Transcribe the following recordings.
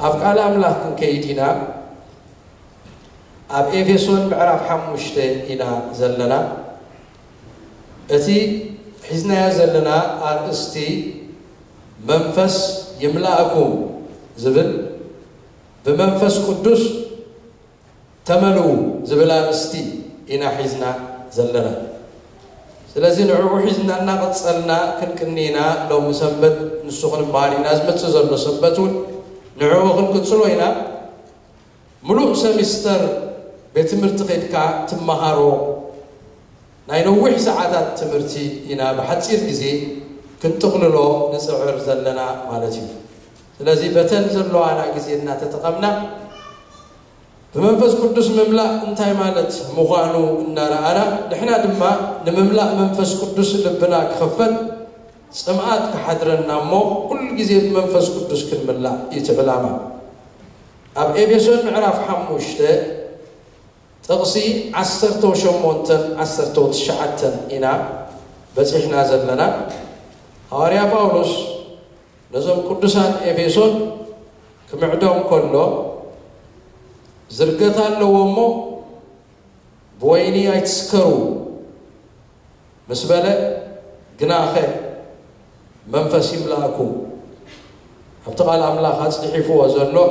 أب قال أملاك كيدينا أب إفسون بعرف حمشت إنا زلنا أتي حزنا زلنا أرستي منفس يملأكم زبل بمنفس قدس تملو زبل أرستي إنا حزنا زلنا سلازين عبو حزنا نغتصلنا كن كنينا لو مسبت نسخن بارينا زمت سزلنا سبتون نعوه غلق تسلو هنا ملوء سمستر بتمرت قيد كا تمهارو ناينو وح سعادات تمرتي هنا بحتير كزي كنت تقللو نسعر زلنا مالتي سلازي بتنزلو على كزي انا تتقمنا بمنفس قدس مملا انتي مالت مغانو انا رأنا نحنا دما نمملا منفس قدس لبنا كخفت سمعت كحدرنا مو كل جزء منفس قدس ملا لا ما أب إبيسون عرف حموشته تقصي عسر توش مونتن عسر توش شعتن إنا بس إحنا زلنا هاريا باولوس نزم قدسان إبيسون كم عدوم كله زرقتان لومو بويني أيتسكرو مس بلى جناخه منفس يملاكم حتى قال عملاق هات صحيفو وزلو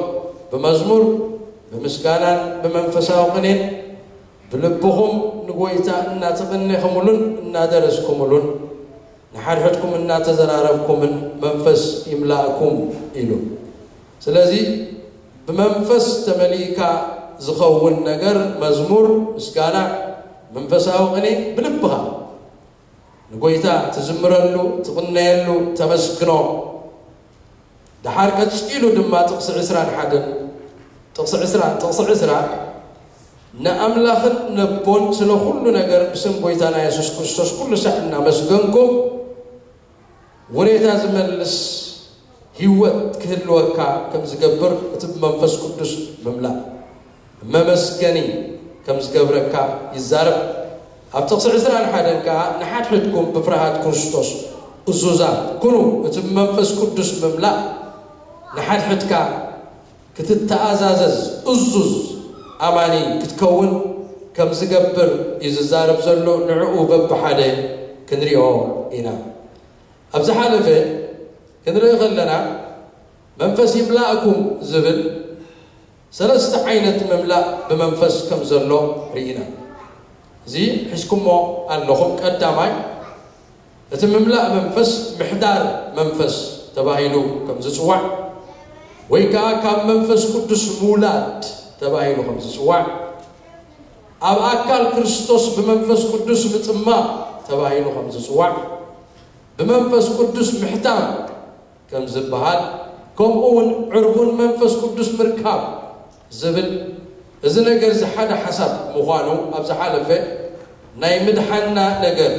بمزمور بمسكانا بمنفسا وقنين بلبهم نقويتا انا تغنيهم لن انا درسكم لن نحرحتكم انا تزراربكم من منفس يملاكم إلو سلازي بمنفس تمليكا زخو النجر مزمور مسكانا منفسا وقنين بلبها ንጎይታ ትዝምረሉ ትቕነየሉ ተመስግኖ ድሓር ቀፂሉ ድማ ጥቕሲ 21 ጥቕሲ 20 ጥቕሲ 20 ንኣምላኽን ነቦን ስለ ኩሉ ነገር ብስም ጎይታና የሱስ ክርስቶስ ኩሉ ሰዕ እናመስገንኩም ውሬታ ዝመልስ ህይወት ክህልወካ ከም ዝገብር እቲ ብመንፈስ ቅዱስ ምምላእ መመስገኒ ከም ዝገብረካ ይዛረብ أب تقصير زلان حدن كا نحات حدكم بفرهات كرستوس الزوزا كنو اتم منفس كدس مملا نحات حدكا كتتا أزازز أزوز أماني كتكون كم زقبر إذا زارب زلو نعو ببحادة كنريو إنا أب زحالة فين كنريو خلنا منفس يملاكم زبل سلست عينة مملا بمنفس كم زلو رينا زي حسكم أنهم قدامي تتمملا منفس محدار منفس تباهيلو كم زسوع ويكا كم منفس قدس مولاد تباهيلو كم زسوع أب أكال كريستوس بمنفس قدس متما تباهيلو كم زسوع بمنفس قدس محتام كم زبهال كم أون عربون منفس قدس مركاب زبل إذا نجر زحنا حسب مخانو أبز حالفة نايمد حنا نجر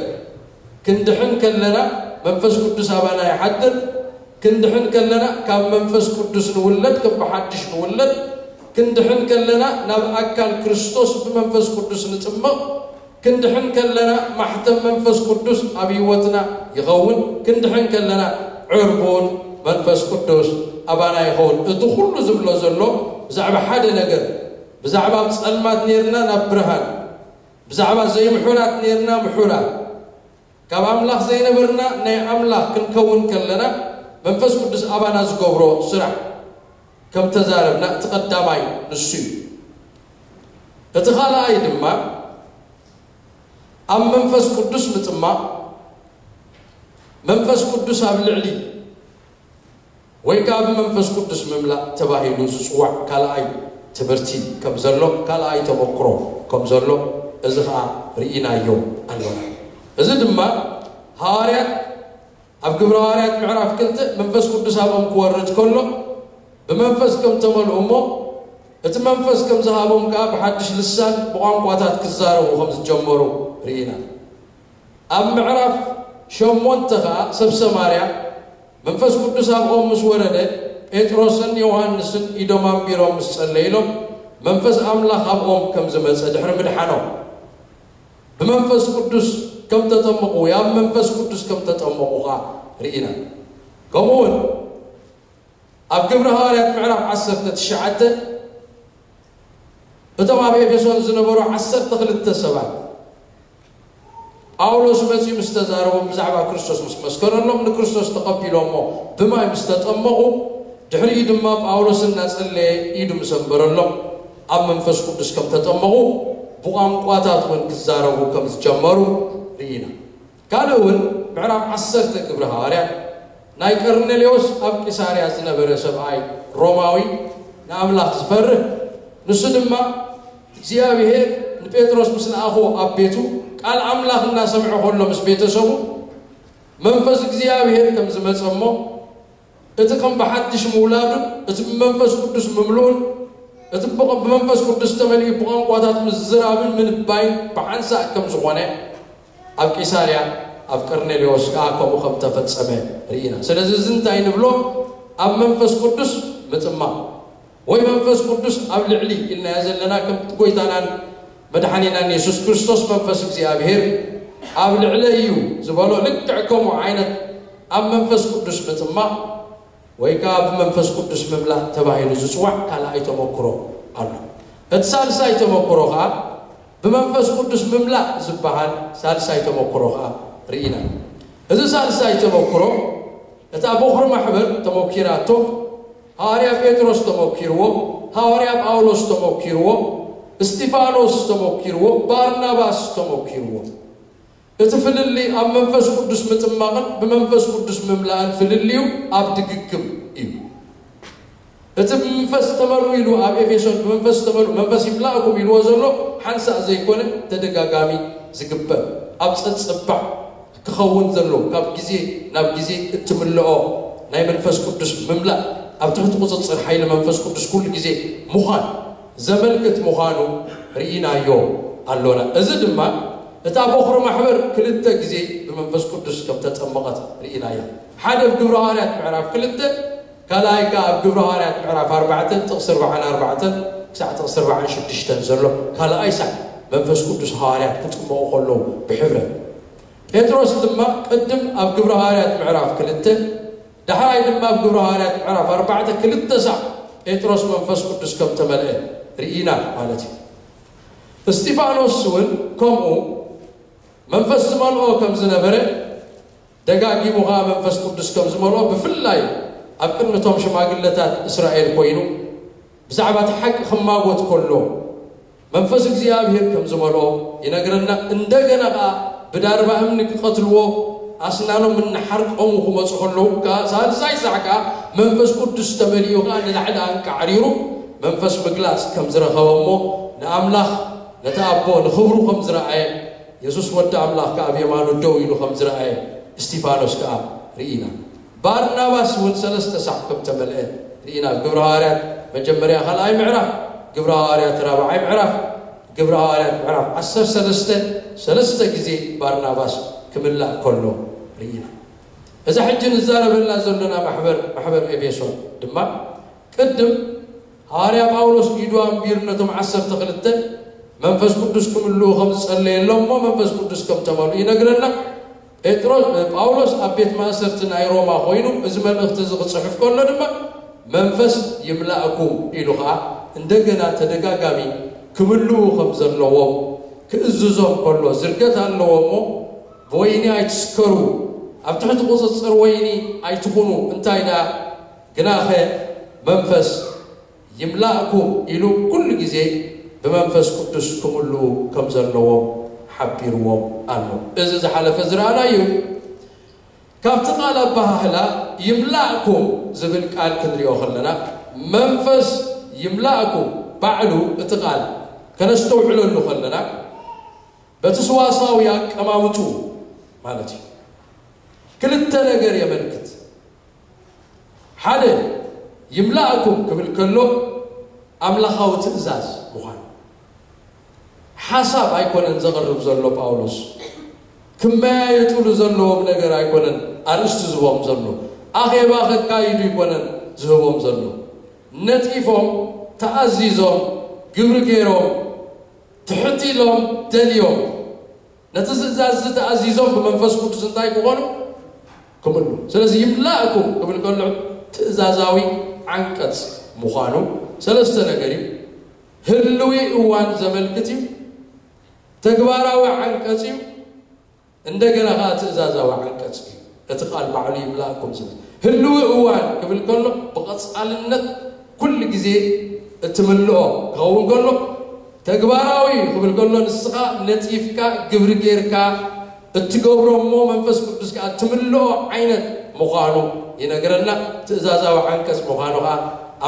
كند حن كلنا منفس قدس أبانا يحدر كند حن كلنا كم منفس قدس نولد كم بحدش نولد كند حن كلنا نب أكل كريستوس بمنفس قدس نتم كند حن كلنا محتم منفس قدس أبي وطنا يغون كند حن كلنا عربون منفس قدس أبانا يخون إذا كل زبل زلو زعب حدا نجر بزعبا بسألمات نيرنا نبرهن بزعبا زي محورات نيرنا محورات كاب أملاخ زي نبرنا ني أملاخ كنكون كلنا منفس قدس أبانا زقبرو سرع كم تزاربنا تقداماي نسي تتخالا أي دما أم منفس قدس متما منفس قدس أبلعلي ويكاب منفس قدس مملا تباهي نسوع كالا أي تبرتي كم زلو كلا أي تبقرو كم زلو إذا رئينا يوم أنوار إذا دم هاري أبكبر هاري معرف كنت من كنت سابم كورج كله بمنفس كم تمر أمه إذا منفس كم زهابم كاب حدش لسان بقام قواتات كزارة وخمس جمبرو رئينا أم معرف شو منتخا سبسة ماريا من كنت سابم مسورة ده ጴጥሮስን ዮሃንስን ኢዶም ኣንቢሮም ምስ ጸለይሎም መንፈስ ኣምላኽ ኣብኦም ከም ዝመፀ ድሕሪ ምድሓኖም ብመንፈስ ቅዱስ ከም ተጠመቑ ያብ መንፈስ ቅዱስ ከም ተጠመቑ ኸ ርኢና ከምኡ ውን ኣብ ግብሪ ሃዋርያት ምዕራፍ 19 እቶም ኣብ ኤፌሶን ዝነበሩ 12 ሰባት ጳውሎስ መፂኡ ምስ ተዛረቦም ብዛዕባ ክርስቶስ ምስ መስከረሎም ንክርስቶስ ተቐቢሎሞ ብማይ ምስ ተጠመቑ ድሕሪኡ ድማ ጳውሎስ እናፀለየ ኢዱ ምስ እንበረሎ ኣብ መንፈስ ቅዱስ ከም ተጠመቑ ብቋንቋታት እውን ክዛረቡ ከም ዝጀመሩ ርኢና ካልእ እውን ምዕራብ ዓሰርተ ግብሪ ሃዋርያ ናይ ቀርኔሌዎስ ኣብ ቂሳርያ ዝነበረ ሰብኣይ ሮማዊ ንኣምላኽ ዝፈርህ ንሱ ድማ እግዚኣብሄር ንጴጥሮስ ምስ ንኣኹ ኣብ ቤቱ ቃል ኣምላኽ እናሰምዐ ከሎ ምስ ቤተሰቡ መንፈስ እግዚኣብሄር ከም ዝመፀ ሞ إذا كان بحدش مولاد إذا منفس قدس مملون إذا بقى منفس قدس تملي بقى قوات مزرعة من من باين بعن كم زوانة أف كيساريا أف كرنيليوس آه، كاكو مخب تفت سمي رئينا سنزل زنتاي نبلوم أم منفس قدس متما وي منفس قدس أم لعلي إلنا يزل لنا كم تقويتانا مدحنينا نيسوس كريستوس منفس كسيابهير أم لعليو زبالو لكتعكم عينة أم منفس قدس متما ወይ ከዓ ብመንፈስ ቅዱስ ምምላእ ተባሂሉ ዝፅዋዕ ካልኣይ ተመክሮ ኣሎ እቲ ሳልሳይ ተመክሮ ከዓ ብመንፈስ ቅዱስ ምምላእ ዝበሃል ሳልሳይ ተመክሮ ከዓ ርኢና እዚ ሳልሳይ ተመክሮ እታ በኹሪ ማሕበር ተመኪራቶ ሃዋርያ ጴጥሮስ ተመኪርዎ ሃዋርያ ጳውሎስ ተመኪርዎ እስጢፋኖስ ተመኪርዎ ባርናባስ ተመኪርዎ اتفلل اب منفس قدس متماغن بمنفس قدس مملان فللي اب تككم ايو اتب منفس تمرو يلو اب افيسون بمنفس تمرو منفس يبلاكو بيلو زلو حنسا زي كون تدقا قامي زكبا اب تتسبع كخون زلو كاب كزي ناب كزي اتملعو ناي منفس قدس مملا اب تحت قصة صرحي لمنفس قدس كل كزي مخان زملكت مخانو رئينا يوم اللونا ازد ما እታ በኽሮ ማሕበር ክልተ ግዜ ብመንፈስ ቅዱስ ከም ተፀመቐት ርኢና እያ ሓደ ኣብ ግብረ ሃዋርያት ምዕራፍ ክልተ ካልኣይ ከዓ ኣብ ግብረ ሃዋርያት ምዕራፍ ኣርባዕተን ጥቕሲ 44 ክሳዕ ጥቕሲ 46 ዘሎ ካልኣይ ሳዕ መንፈስ ቅዱስ ሃዋርያት ክፅመቑ ከለዉ ብሕብረት ጴጥሮስ ድማ ቅድም ኣብ ግብረ ሃዋርያት ምዕራፍ ክልተ ዳሕራይ ድማ ኣብ ግብረ ሃዋርያት ምዕራፍ ኣርባዕተ ክልተ ሳዕ ጴጥሮስ መንፈስ ቅዱስ ከም ተመልአ ርኢና ማለት እዩ እስጢፋኖስ እውን ከምኡ منفس ملؤه كم زنبري دقاقي مغا منفس قدس كم زملؤه بفلاي أبكرنا توم شما قلتا إسرائيل كوينو بزعبة حق خما قوت كله منفس زياب هير كم زملؤه ينقرنا اندقنا غا بدار بهم نقتلوه أصنعنا من حرق أمه ما تخلوه كا سهل زي زعكا منفس قدس تمليو غا نلعنا انك عريرو منفس مقلاس كم زرخوا أمه نأملخ نتابو نخبرو زرعين يسوس ودى املاك كافي مانو دو يلو خمز رأي استيفانوس كاف رئينا بارناباس ونسلس تساكم تملئ رئينا قبرا هاريا مجمريا خلا اي معرف قبرا هاريا ترابع اي معرف قبرا هاريا معرف عصر سلسة سلسة كزي بارناباس كملا كله رئينا اذا حج نزال بالله زلنا محبر محبر ابيسون دمع قدم هاريا باولوس ايدوان بيرنتم عصر تقلتن መንፈስ ቅዱስ ክምሉ ከም ዝጸለየሎ እሞ መንፈስ ቅዱስ ከም ተባሉ ይነግረና ጴጥሮስ ጳውሎስ ኣብ ቤት ማእሰርቲ ናይ ሮማ ኮይኑ እዚ መልእኽቲ እዚ ክፅሑፍ ከሎ ድማ መንፈስ ይምላእኩም ኢሉ ከዓ እንደገና ተደጋጋሚ ክምልኡ ከም ዘለዎም ክእዝዞም ከሎ ዝርገት ኣለዎ እሞ ብወይኒ ኣይትስከሩ ኣብ ትሕቲ ቁፅፅር ወይኒ ኣይትኹኑ እንታይ ዳ ግናኸ መንፈስ ይምላእኩም ኢሉ ኩሉ ግዜ بمن فسكتس كملو كم زرلوهم حبيروهم أنو إذا زحلف زرعنا يوم كابتن على بحالة يملأكم زبل قال كدري أخلنا منفس يملأكم بعلو اتقال كان استوحلو اللو خلنا بتسوا صاوياك أمامتو مالتي كل التلقر يا ملكت حالي يملأكم كبل كلو أملخاو تنزاز مخان حساب أيقونن زغرب زلو باولوس كما يطول زلو هم نغر أيقونن أرشت زبوهم زلو أخي باخد قايد يقونن زبوهم زلو نتيفهم تعزيزهم قبركيرهم تحتي لهم تليهم نتزززز تعزيزهم بمنفس كنت سنتاي كغنو كملو سلسي يملاكو قبل كل تزازاوي عنكس مخانو سلسة نغري هلوي اوان زمن كتيم تقبارا وعن كسيو اندقنا خات ازازا وعن كسيو اتقال بعلي بلاكم سنة هلو اوان قبل كله بقص على النت كل جزي اتملوه قوم كله تقباراوي قبل كله نسقا نتيفكا قبرقيركا اتقبرو مو منفس قدسكا اتملوه عينة مخانو ينقرنا تزازا وعن كس مخانوها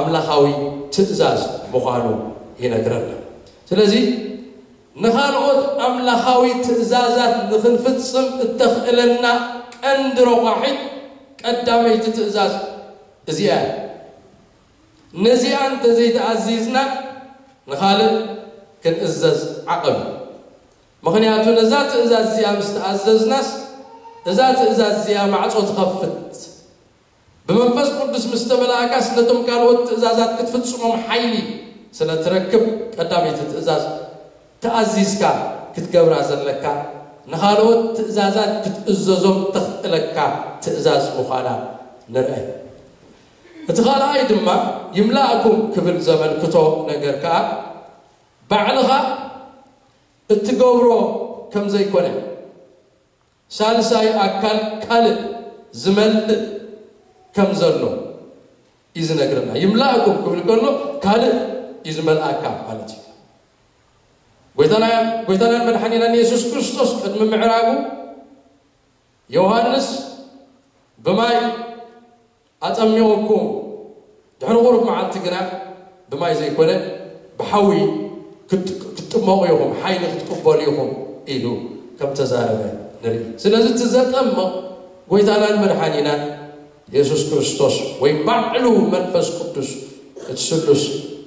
املاخاوي تزاز مخانو ينقرنا سلازي نخالعوت أملاخاوي تزازات نخنفت سم التخلنا أندرو واحد قدامي تتزاز زيان نزيان تزيد عزيزنا نخالد كن ازاز عقب مخنياتو نزات ازاز زيان مستعزز ناس ازات ازاز زيان معطو تخفت بمنفس قدس مستملاكا سنتم كالوت ازازات كتفت سموم حيلي سنتركب قدامي تتزاز ተኣዚዝካ ክትገብራ ዘለካ ንኻልኦት ትእዛዛት ክትእዘዞም ተኽእለካ ትእዛዝ ምዃና ንርአ እቲ ኻልኣይ ድማ ይምላእኩም ክብል ዘመልክቶ ነገር ከዓ ባዕልኻ እትገብሮ ከም ዘይኮነ ሳልሳይ ኣካል ካልእ ዝመልእ ከም ዘሎ እዩ ዝነግረና ይምላእኩም ክብል ከሎ ካልእ እዩ ዝመልኣካ ማለት እዩ ويتنال من حنين يسوس كريستوس قد من معراقه يوهانس بماي أتميوكم دحن غرب مع التقنا بماي زي كنا بحوي كت كت موقعهم حين تقبل يوم إلو كم تزارب نري سنزل تزارب أما ويتنال من حنين يسوس كريستوس ويبعلو منفس قدس تسلس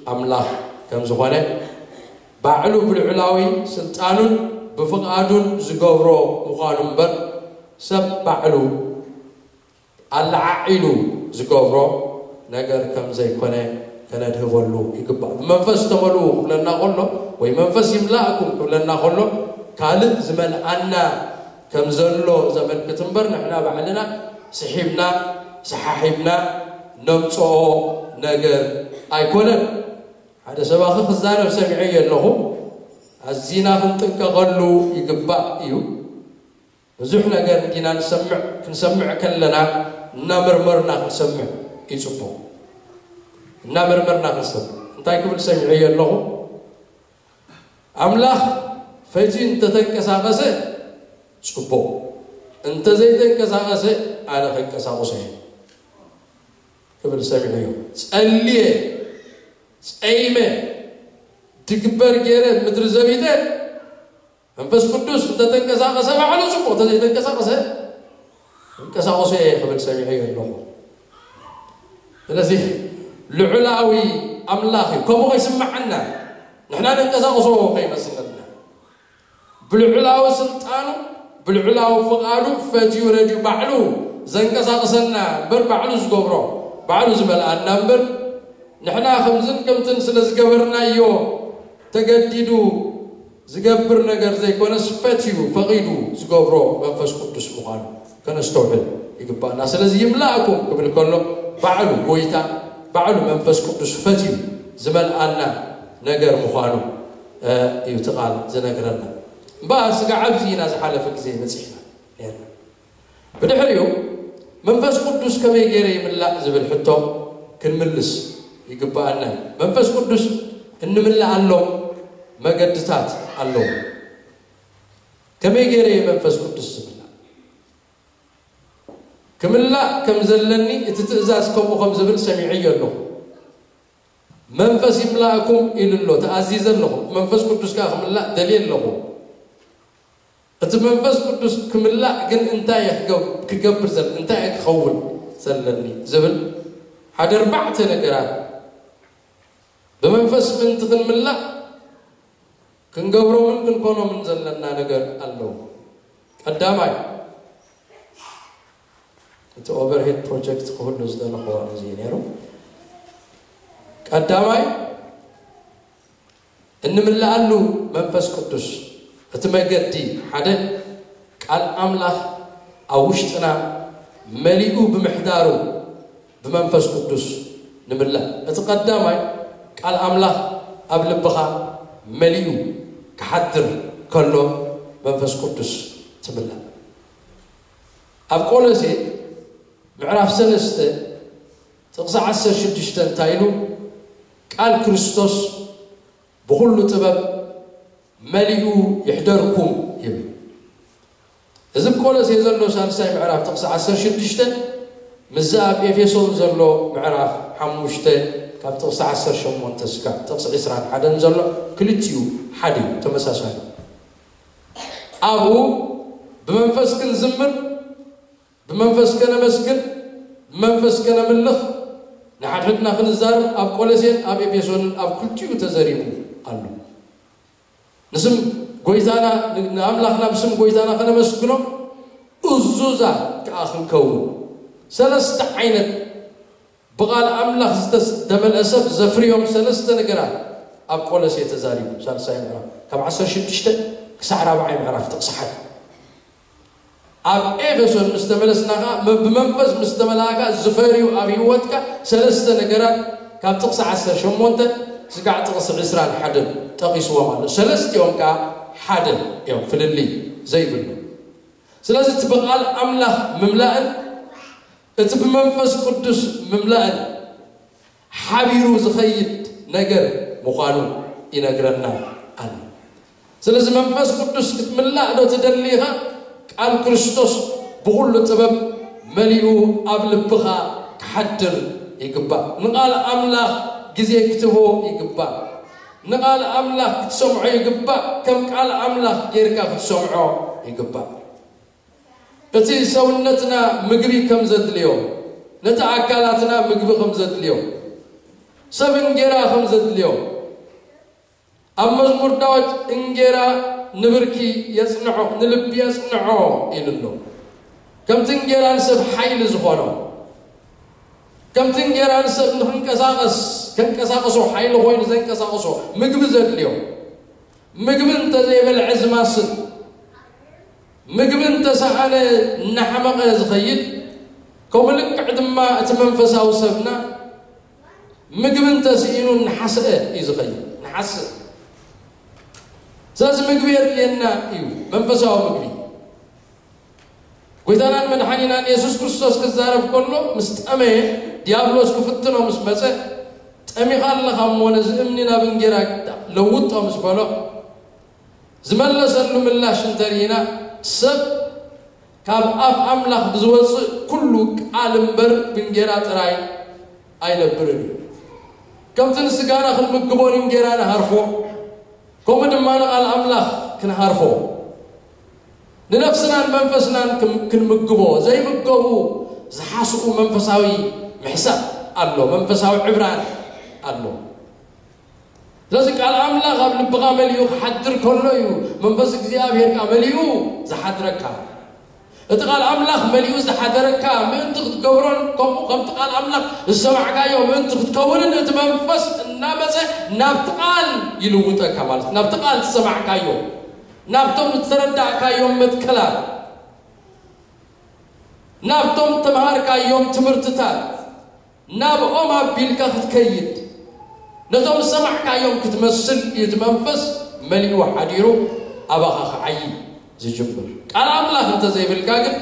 أملاه كم زغانه ባዕሉ ብልዕላዊ ስልጣኑን ብፍቓዱን ዝገብሮ ምዃኑ እምበር ሰብ ባዕሉ ኣለዓዒሉ ዝገብሮ ነገር ከም ዘይኮነ ከነድህበሉ ይግባእ ብመንፈስ ተመልኡ ክብለና ከሎ ወይ መንፈስ ይምላእኩም ክብለና ከሎ ካልእ ዝመልኣና ከም ዘሎ ዘመልክት እምበር ንሕና ባዕልና ስሒብና ሰሓሒብና ነምፅኦ ነገር ኣይኮነን هذا سبا خزانة الزارب لهم يلهم الزنا خنطنك غلو يقبع يو بزح قال جنا نسمع نسمع كلنا نمرمرنا كنسمع يصبو نمرمرنا كنسمع እንታይ ክብል ሰሚዐ ኣለኹ ኣምላኽ ፈጂ እንተተንቀሳቐሰ ፅቡቕ እንተዘይተንቀሳቐሰ ኣነ ተንቀሳቐሶ እየ ክብል ሰሚዐ እዩ لي ايمان تكبر جيران مدر زبيدان መንፈስ ቅዱስ እንተተንቀሳቀሰ ባዕሉ ፅቡቅ ተዘይተንቀሳቀሰ እንቀሳቀሱ የ ክብል ሰሚዑ ኣለኹ ስለዚ ልዑላዊ ኣምላኽ እዩ ከምኡ ከይስማዓና ንሕና ንንቀሳቀሶ ከይመስለና ብልዑላዊ ስልጣኑ ብልዑላዊ ፍቓዱ ፈትዩ ረድዩ ባዕሉ ዘንቀሳቅሰና እምበር ባዕሉ ዝገብሮ ባዕሉ ዝበልኣና እምበር نحنا خمزن كمتن سنزقبرنا يو تجددو زقبرنا غرزي كونس فاتيو فغيدو زقبرو منفس قدس مقان كونس توحل يقبعنا سنزي يملاكم قبل كله فعلوا ويتا فعلوا منفس قدس فاتيو زمن أنا نجر مخانو آه يتقال زنقرنا باس قعب فينا زحالة فكزي مسيحنا يعني. بنحر يوم منفس قدس كما يجري من لا زبل حتو كنملس يقبعنا منفس قدس انملا الله ما قدتات الله كم يجري منفس قدس كم لا كم زلني تتأزاز كم وكم زبل سمعي الله منفس يملاكم إلى الله تعزيز الله منفس قدس كم لا دليل الله أنت منفس قدس كم لا كن أنت يخجل كجبر زل أنت يخوف زلني زبل هذا أربعة نقرات በመንፈስ ምን ትትንምላ ክንገብሮ ምን ክንኮኖ ምን ዘለና ነገር አለው ቀዳማይ እቲ ኦቨርሄድ ፕሮጀክት ክህሉ ዝደለኽዎ እዚ ነይሩ ቀዳማይ እንምላኣሉ መንፈስ ቅዱስ እቲ መገዲ ሓደ ቃል ኣምላኽ ኣብ ውሽጥና መሊኡ ብምሕዳሩ ብመንፈስ ቅዱስ ንምላ እቲ ቀዳማይ قال أملاه قبل بقى مليو كحدر كله منفس قدس تملا أقول زي معرف سنست تقصى عسر شدش تنتينو قال كريستوس بكل تبب مليو يحدركم يبي إذا بقول زي زلو سالسة معرف تقصى عسر شدش تن مزاب يفيسون زلو معرف حموشتن كاب تغسى عسر شمون تسكا تغسى إسران حدا نزل كلتيو حدي تمساسا أبو بمنفس كن زمن بمنفس كن مسكن بمنفس كن ملخ نحن حدنا في الزار أب كولسين أب إبيسون أب كلتيو تزاريبو قالوا نسم قويزانا نعملخنا بسم بغال أملاخ دمل أسب زفريوم سلسة نقرأ أب قولس يتزاريب سلسة يمرأ كم عصر تشتا كسعر رابعي معرف تقصحك أب إيفسون مستملسنا بمنفس مستملاك زفريو أبي يوتك سلسة نقرأ كم تقصح عصر شمونت سقع تقصح عسران حدم تقيس ومال سلسة يوم كا حدم يوم فللي زي بلو سلسة بغال أملاخ مملاء تت بمنفس قدس مملأن حبيرو زخيد نجر مخانو إن أجرنا أن سلز منفس قدس كتملا دو تدليها أن كريستوس بقول تبم مليو قبل بخا كحدر يقبع نقال أملاه جزيه كتبه يقبع نقال أملاه كتسمعه يقبع كم قال أملاه كيركا كتسمعه يقبع እቲ ሰውነትና ምግቢ ከም ዘድልዮ ነቲ ኣካላትና ምግቢ ከም ዘድልዮ ሰብ እንጌራ ከም ዘድልዮ ኣብ መዝሙር ዳዊት እንጌራ ንብርኪ የፅንዖ ንልቢ የፅንዖ ኢሉ ኣሎ ከምቲ እንጌራ ንሰብ ሓይሊ ዝኾኖ ከምቲ እንጌራ ንሰብ ንክንቀሳቐስ ከንቀሳቐሶ ሓይሊ ኮይኑ ዘንቀሳቐሶ ምግቢ ዘድልዮ ምግቢ እንተዘይበልዐ ዝማስል مقبل انت سحال نحما غاز خيد كوم لك قعد ما اتمن فساو سفنا مقبل انت سينو نحس ايز خيد نحس ساس مقبل لنا ايو من فساو مقبل قلت انا من حنين ان يسوس كرسوس كزارف كله مستامي ديابلوس كفتنو مسمسة تامي خالله خمونا زمني نابن جراك لووتهم سبالو زمان لسلم الله شنترينا ሰብ ካብ ኣብ ኣምላኽ ብዝወፅእ ኩሉ ቃል እምበር ብንጌራ ጥራይ ኣይነብርን እዩ ከምቲ ንስጋና ክንምግቦ ንጌራ ንሃርፎ ከምኡ ድማ ንቓል ኣምላኽ ክንሃርፎ ንነፍስናን መንፈስናን ክንምግቦ ዘይምገቡ ዝሓስኡ መንፈሳዊ ምሕሳብ ኣሎ መንፈሳዊ ዕብራን ኣሎ لذلك الأملاك قبل بقامليو حدر كلهيو من بس إخيار قامليو زحدركا. أتقال أملاك مليو زحدركا من تقدرون كم كم تقال أملاك السماع كايو من تقدرون أنت من بس نامزه نبتقال يلوطه كمال نبتقال السماع كايو نبتوم تسرد كايو متكلا نبتوم تمهر كايو تمرتتات نبأ أمه بيلك خد كيد نتوم سمح كايوم كتمسل يتمنفس ملي وحديرو أبغى خعي زجبر كلام الله أنت زي في الكاجر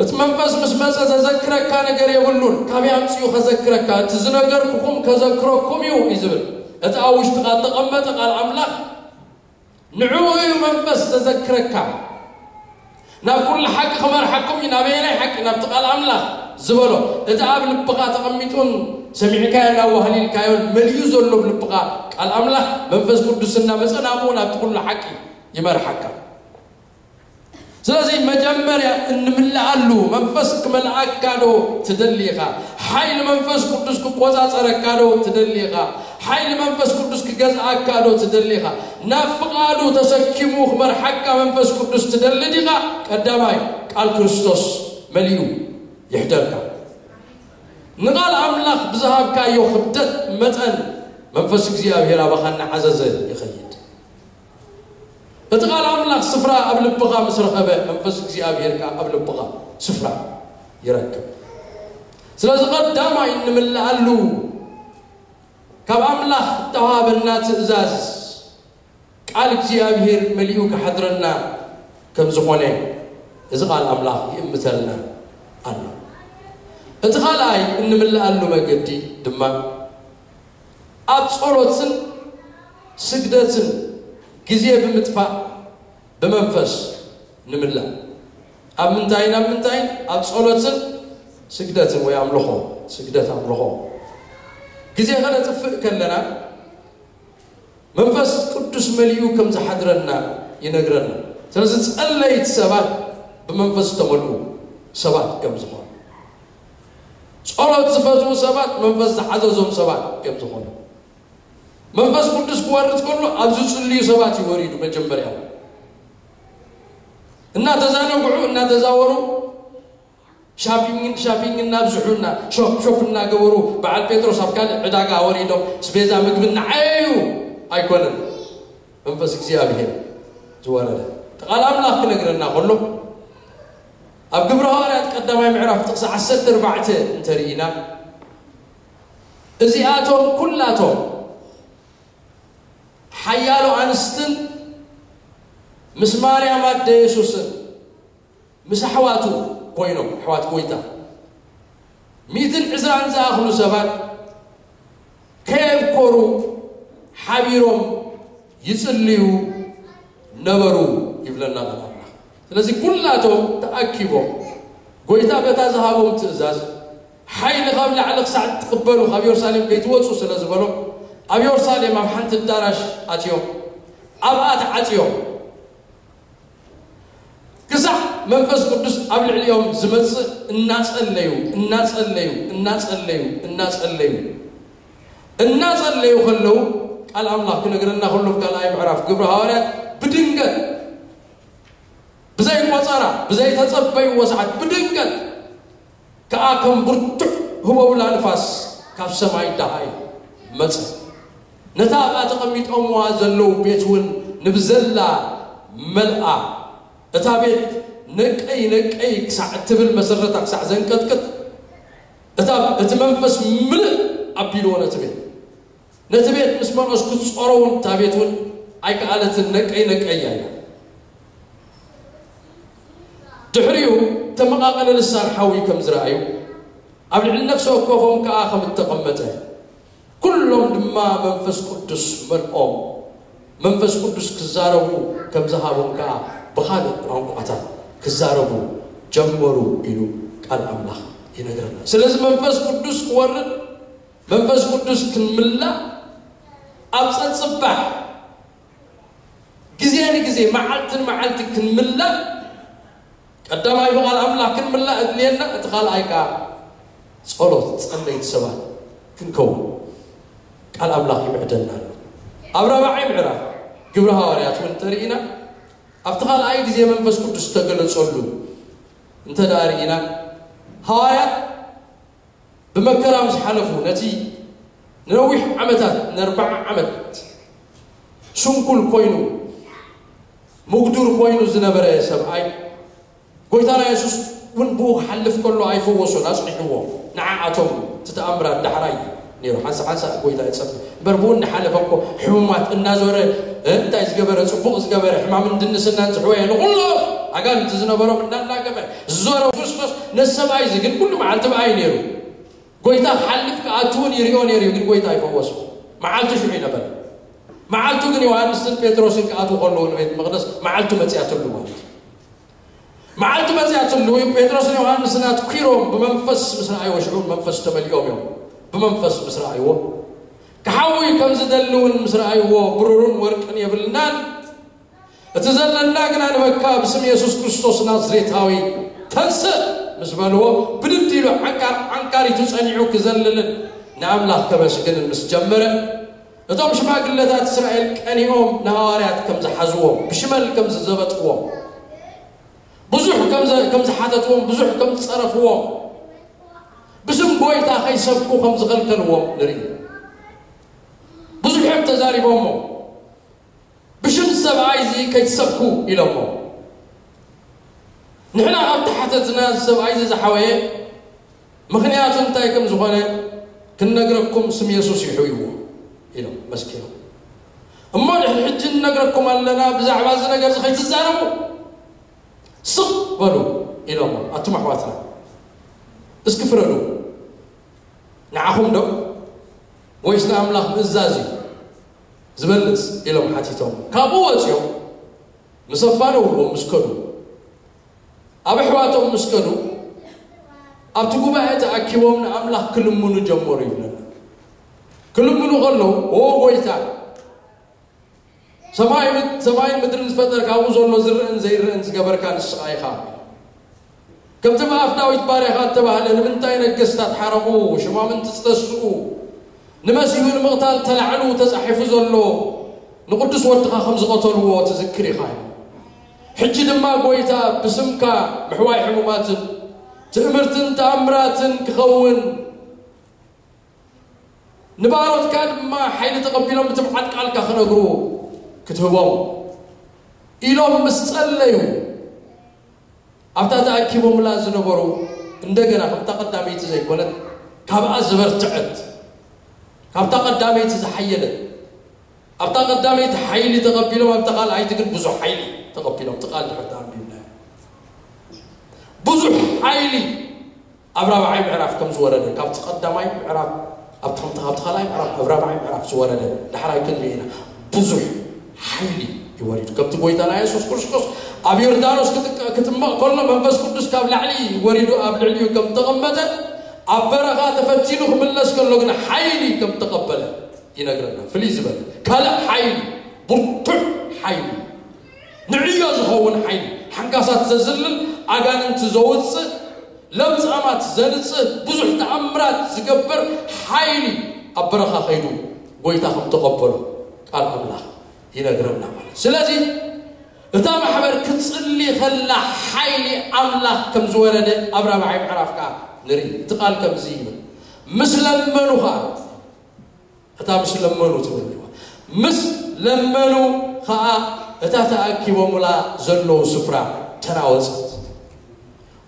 اتمنفس مش مزة تذكرك كان جري يقولون كابي أمسي وخذكرك كان تزنجر كم كذكركم يو إزبر اتعوش تقاط قمة قال عملا نعوه يمنفس تذكرك نا كل حق خمر حكم ينابيني حق نبتقال عملا زبرو اتعاب لبقاط قميتون سمعك يا الله وهليك يا ولد مليوز الله بنبقى قال أملا من فز قد سنة بس أنا مو لا تقول لحكي يمر حكا سلازي ما جمر يا إن من لعله من فز كمل عكالو تدليقة حيل من فز قد سك قوزا تركالو تدليقة حيل من فز قد سك جز عكالو تدليقة نفقالو تسكيمو خبر حكا من فز قد سك تدليقة قدامي قال مليو يحضركم نغال عملاخ بزهاب كايو خبتت مثل منفس كزياب هيرا بخانا عززة يخيد اتغال عملاخ صفراء قبل البغا مصر خبه منفس كزياب هيرا قبل البغا صفراء يركب سلازغة داما إن من العلو كاب عملاخ تواب الناس إزاز قال كزياب هير مليو كحضرنا كم زخوني اتغال عملاخ يمثلنا الله بتخلعي إن من اللي قالوا دما أبصروتن سجدتن كذي بمتفا بمنفس نملا أمنتين أمنتين أبصروتن سجدتن ويعملوها سجدت عملوها كذي خلا تفرق كلنا منفس قدس مليو كم تحضرنا ينقرنا ثلاثة ألا يتسابق بمنفس تملو سبات كم زمان ጸሎት ዝፈትዉ ሰባት መንፈስ ዝሓዘዞም ሰባት ከም ዝኾኑ መንፈስ ቅዱስ ክወርድ ከሎ ኣብዚ ፅልዩ ሰባት ይወሪዱ መጀመርያ እናተዛነጉዑ እናተዛወሩ ሻፒንግ እናብዝሑና ሾፕሾፕ እናገበሩ በዓል ጴጥሮስ ኣብ ካልእ ዕዳጋ ወሪዶም ስቤዛ ምግቢ ናዓዩ ኣይኮነን መንፈስ እግዚኣብሄር ዝወረደ ጠቓል ኣምላኽ ክነግረና ከሎ ኣብ ግብሪ ሃዋርያት ቀዳማይ ምዕራፍ ጥቕሲ 14 እንተርኢና እዚኣቶም ኩላቶም ሓያሎ ኣንስትን ምስ ማርያም ኣደ የሱስን ምስ ኣሕዋቱ ኮይኖም ኣሕዋት ጎይታ ሚትን ዕዝራን ዝኣኽሉ ሰባት ከየብኮሩ ሓቢሮም ይፅልዩ ነበሩ ይብለና መጣ سلازي كلنا تو تأكبو قويتا بيتا زهابو متزاز حي لغاب لعلق سعد تقبلو خابي يورساليم كي توتسو سلازي بلو أبي يورساليم أبحنت الدارش أتيو أبعات أتيو كسح منفس قدس قبل اليوم زمنس الناس الليو الناس الليو الناس الليو الناس الليو الناس الليو خلو قال الله كنا قلنا خلو قال أي معرف قبر هاريات بدنقل ብዘይ ቆፀራ ብዘይ ተፀበይ ወስዓት ብድንገት ከዓ ከም ብርቱዕ ህቦብላ ንፋስ ካብ ሰማይ ዳሃይ መፅ ነታ ኣብኣ ተቐሚጦምዋ ዘለዉ ቤት እውን ንብዘላ መልኣ እታ ቤት ነቀይ ነቀይ ክሳዕ እትብል መሰረታ ክሳዕ ዘንቀጥቅጥ እቲ መንፈስ ምልእ ኣቢልዎ ነቲ ቤት ነቲ ቤት ምስ መርኦስ ክትፀሮ እታ ቤት እውን ኣይከኣለትን ነቀይ ነቀይ ኣይነ دحريو تمقى قال لسان حوي كم زرايو عبد العلي نفسه كوفهم كآخم التقمته كلهم دما منفس قدس من أم منفس قدس كزاربو كم زهابهم كآ بخالق وانقعتا كزاربو جمورو إلو قال أملاخ ينقرنا سلز منفس قدس ورد منفس قدس كنملا أبسط صباح جزيان جزي معلت معلت كنملا قدام أي فقال أم لكن ملا أدنينا أتقال أيكا صلوت تصلي السماء تنكون قال أم لكن بعدنا أبرا بعيم عرا جبرها وريات من ترينا أتقال أي دي زي من بس كنت استقل تصلو أنت دارينا هاي بما كرام حلفو نتي نروح عمتات نربع عمت شنكل كوينو مقدور كوينو زنبرة يا سبعين قلت انا يسوس ونبو حلف كله هاي فوسو ناس نحوه نعاتهم تتأمر الدحراي نيرو حنسا حنسا قلت انا يتسبب بربون نحلف اكو حمومات النازورة انت ايز قبرة سبوق ايز قبرة حمام ندنس النان تحوية نقول له اقام تزنا برو من نان لا قبرة زورة وفسفس نسب ايز قل كل ما عالتب اي نيرو قلت انا حلف كاتون يريون يريو قل قلت انا فوسو ما عالتش حين ابدا ما عالتو قني وانستن بيتروسن كاتو قلوه بيت المقدس ما عالتو متسيات اللوه معلت مزيات اللي بيدرس يوحنا سنات كيرهم بمنفس مسرعي أيوة، وشعور منفس تمل يوم يوم بمنفس مسرعي أيوة. هو كحوي كم زدلون مسرعي أيوة، هو برورون وركن يبلنان اتزلنا لكن انا بكا باسم يسوس كريستوس نازريت هاوي تنسى مسبان هو بنبدي له عنكار عنكار يتسعني عوك زللن نعم لا كمسكن المسجمرة اتوم شما قلتات اسرائيل كان يوم نهاريات كم زحزوهم بشمل كم زبطوهم بزح كم كم زحاتهم بزح كم تصرفوا بسم بويتا خي سبكو كم زغل كنوا نري بزح تجارب امو بشم سبع عايزي كيتسبكو الى امو نحنا غط حتتنا سبع عايزي زحوايه مخنيات انتي كم زغاني كنقربكم سم يسوع يحيوه الى مسكينه اما نحن حج نقربكم لنا بزعبازنا كازا خي تزاربو صقبلوا إلى الله أتم أحواتنا اسكفرلوا نعهم دو ويش لأملاك بإزازي زبلس إلى ما حتيتهم كابو وزيهم مصفانه هو مسكنوا أبي حواتهم مسكنوا أبتقوا بقى تأكيوهم أملاك كل منو جمهور يبنى كل منو قالوا هو قويتان سماي مت سماي مدرس فتر كاموز ولا زرن زيرن زكبر كان الصايخة كم تبع أفنا ويتبارع خات تبع لأن من تاين القصة تحرقو شو ما من تستسقو نمسي هو المغتال تلعنو تزحف زلو نقدس وقتها خمس قتل هو تذكري خاين حجي دما قويتا بسمكا محواي حمومات تأمرتن تأمراتن كخون نبارت كان ما حين تقبلهم بتبعد قال كخنا كتهبوا إلى مستقلين أبتا تأكيبوا ملازنوا برو عندنا أبتا قدامي تزي قلت كاب أزبر تعد أبتا قدامي تزحيل أبتا قدامي تحيلي تقبلوا أبتا قال عايز تقول بزو حيلي تقبلوا تقال تقدام بينا بزو حيلي أبرابع عيب عرف كم زورنا كاب تقدامي عرف أبتا قدامي عرف أبرابع عيب عرف زورنا لحرايك اللي هنا بزو ሓይሊ ይወሪድ ካብቲ ጎይታና የሱስ ክርስቶስ ኣብ ዮርዳኖስ ክትመቕ ከሎ መንፈስ ቅዱስ ካብ ላዕሊ ወሪዱ ኣብ ልዕሊኡ ከም ተቐመጠ ኣብ በረኻ ተፈቲኑ ክምለስ ከሎ ግን ሓይሊ ከም ተቐበለ ይነግረና ፍልይ ዝበለ ካልእ ሓይሊ ብርቱዕ ሓይሊ ንዕዮ ዝኸውን ሓይሊ ሓንካሳት ዘዝልል ኣጋንንቲ ዘውፅእ ለምፃማት ዘንፅእ ብዙሕ ተኣምራት ዝገብር ሓይሊ ኣብ በረኻ ኸይዱ ጎይታ ከም ተቐበሉ ቃል ኣምላኽ إلى قربنا سلازي إتام حبر كتصلي خلا حيلي الله كم زورد أبرا بعيب عرفك نري تقال كم زيب مسلم منو خال إتام مسلم منو تبنيوا مسلم منو خاء إتا تأكي وملا زلو سفرة تراوزت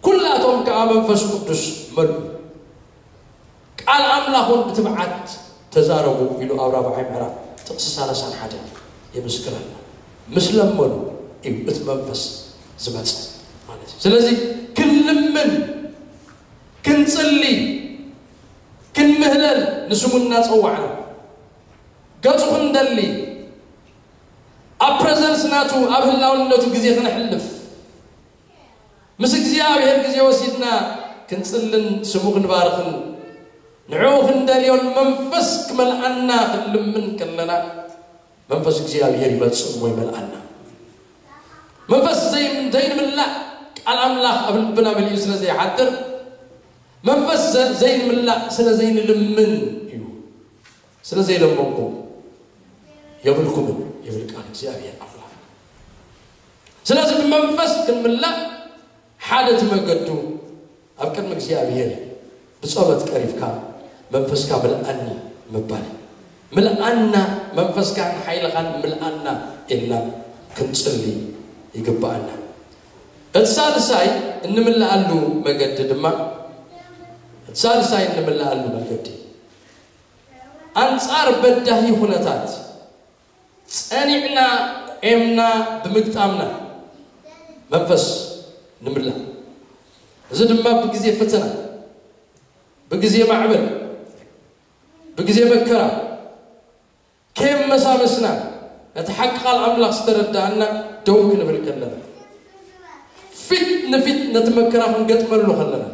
كل أتوم كأمن فسكتش من قال أملاهون بتبعت تزاربوا إلو أورا بعيم عرف تقصص على سان حدث يمسكرنا مسلم مولو يبت منفس زبات مالتي سلازي كنلمن كنصلي كنمهلل نسمونا تصوعنا قصو خندلي أبرزنس ناتو مسك ناتو جزي خنحلف مس እግዚአብሔር ግዜ ወሲድና ክንፅልን ስሙ ክንባርኽን ንዕኡ ክንደልዮን መንፈስ ክመልዓና من كلنا መንፈስ እግዚአብሔር ይመጽእ ወይመልአና መንፈስ ዘይንምላእ ቃል ኣምላኽ ኣብ መልዩ ስለ ዘይሓድር መንፈስ ዘይንምላእ ስለ ዘይንልምን እዩ ስለ ዘይለመንኩ የብልኩምን የብል ቃል እግዚአብሔር ኣምላኽ ስለዚ ብመንፈስ ክንምላእ ሓደ እቲ ኣብ ቅድሚ እግዚኣብሔር ብፀሎት ቀሪብካ መንፈስካ ምልኣኒ ምባል ምልአና መንፈስካን ሓይልኻን ምልኣና ኢልና ክንፅሊ ይግባአና እቲ ሳልሳይ እንምላኣሉ መገዲ ድማ እቲ ሳልሳይ እንምላኣሉ መገዲ ኣንፃር በዳሂ ኩነታት ፀኒዕና ቆምና ብምግጣምና መንፈስ ንምላእ እዚ ድማ ብግዜ ፈተና ብግዜ ማዕበል ብግዜ መከራ كم مسامسنا نتحقق الأملاك ستردانا دوك نبل كلنا فتنة فتنة مكرهم قد مرلو خلنا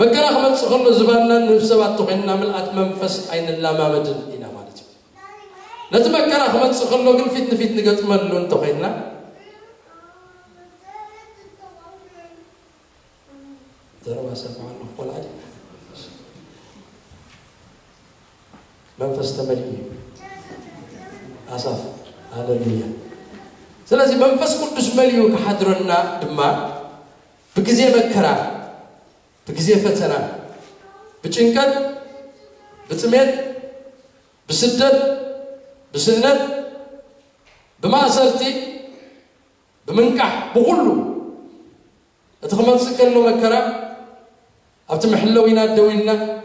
مكرهم نفس زباننا نفسبات من ملأت فس عين الله ما مدن إنا مالت نتمكرهم تسخلو قل فتنة فتنة قد مرلو تغنى ضرب قل والعدل لم تستمري أسف هذا ليا سلازي من فس كنت سمليو كحضرنا دماء بكزي مكرا بكزي فترة بچنكت بتميت بسدد بسدنب بما أسرتي بمنكح بغلو أتخمان سكر لو مكرا أبتمحلو ينادوينا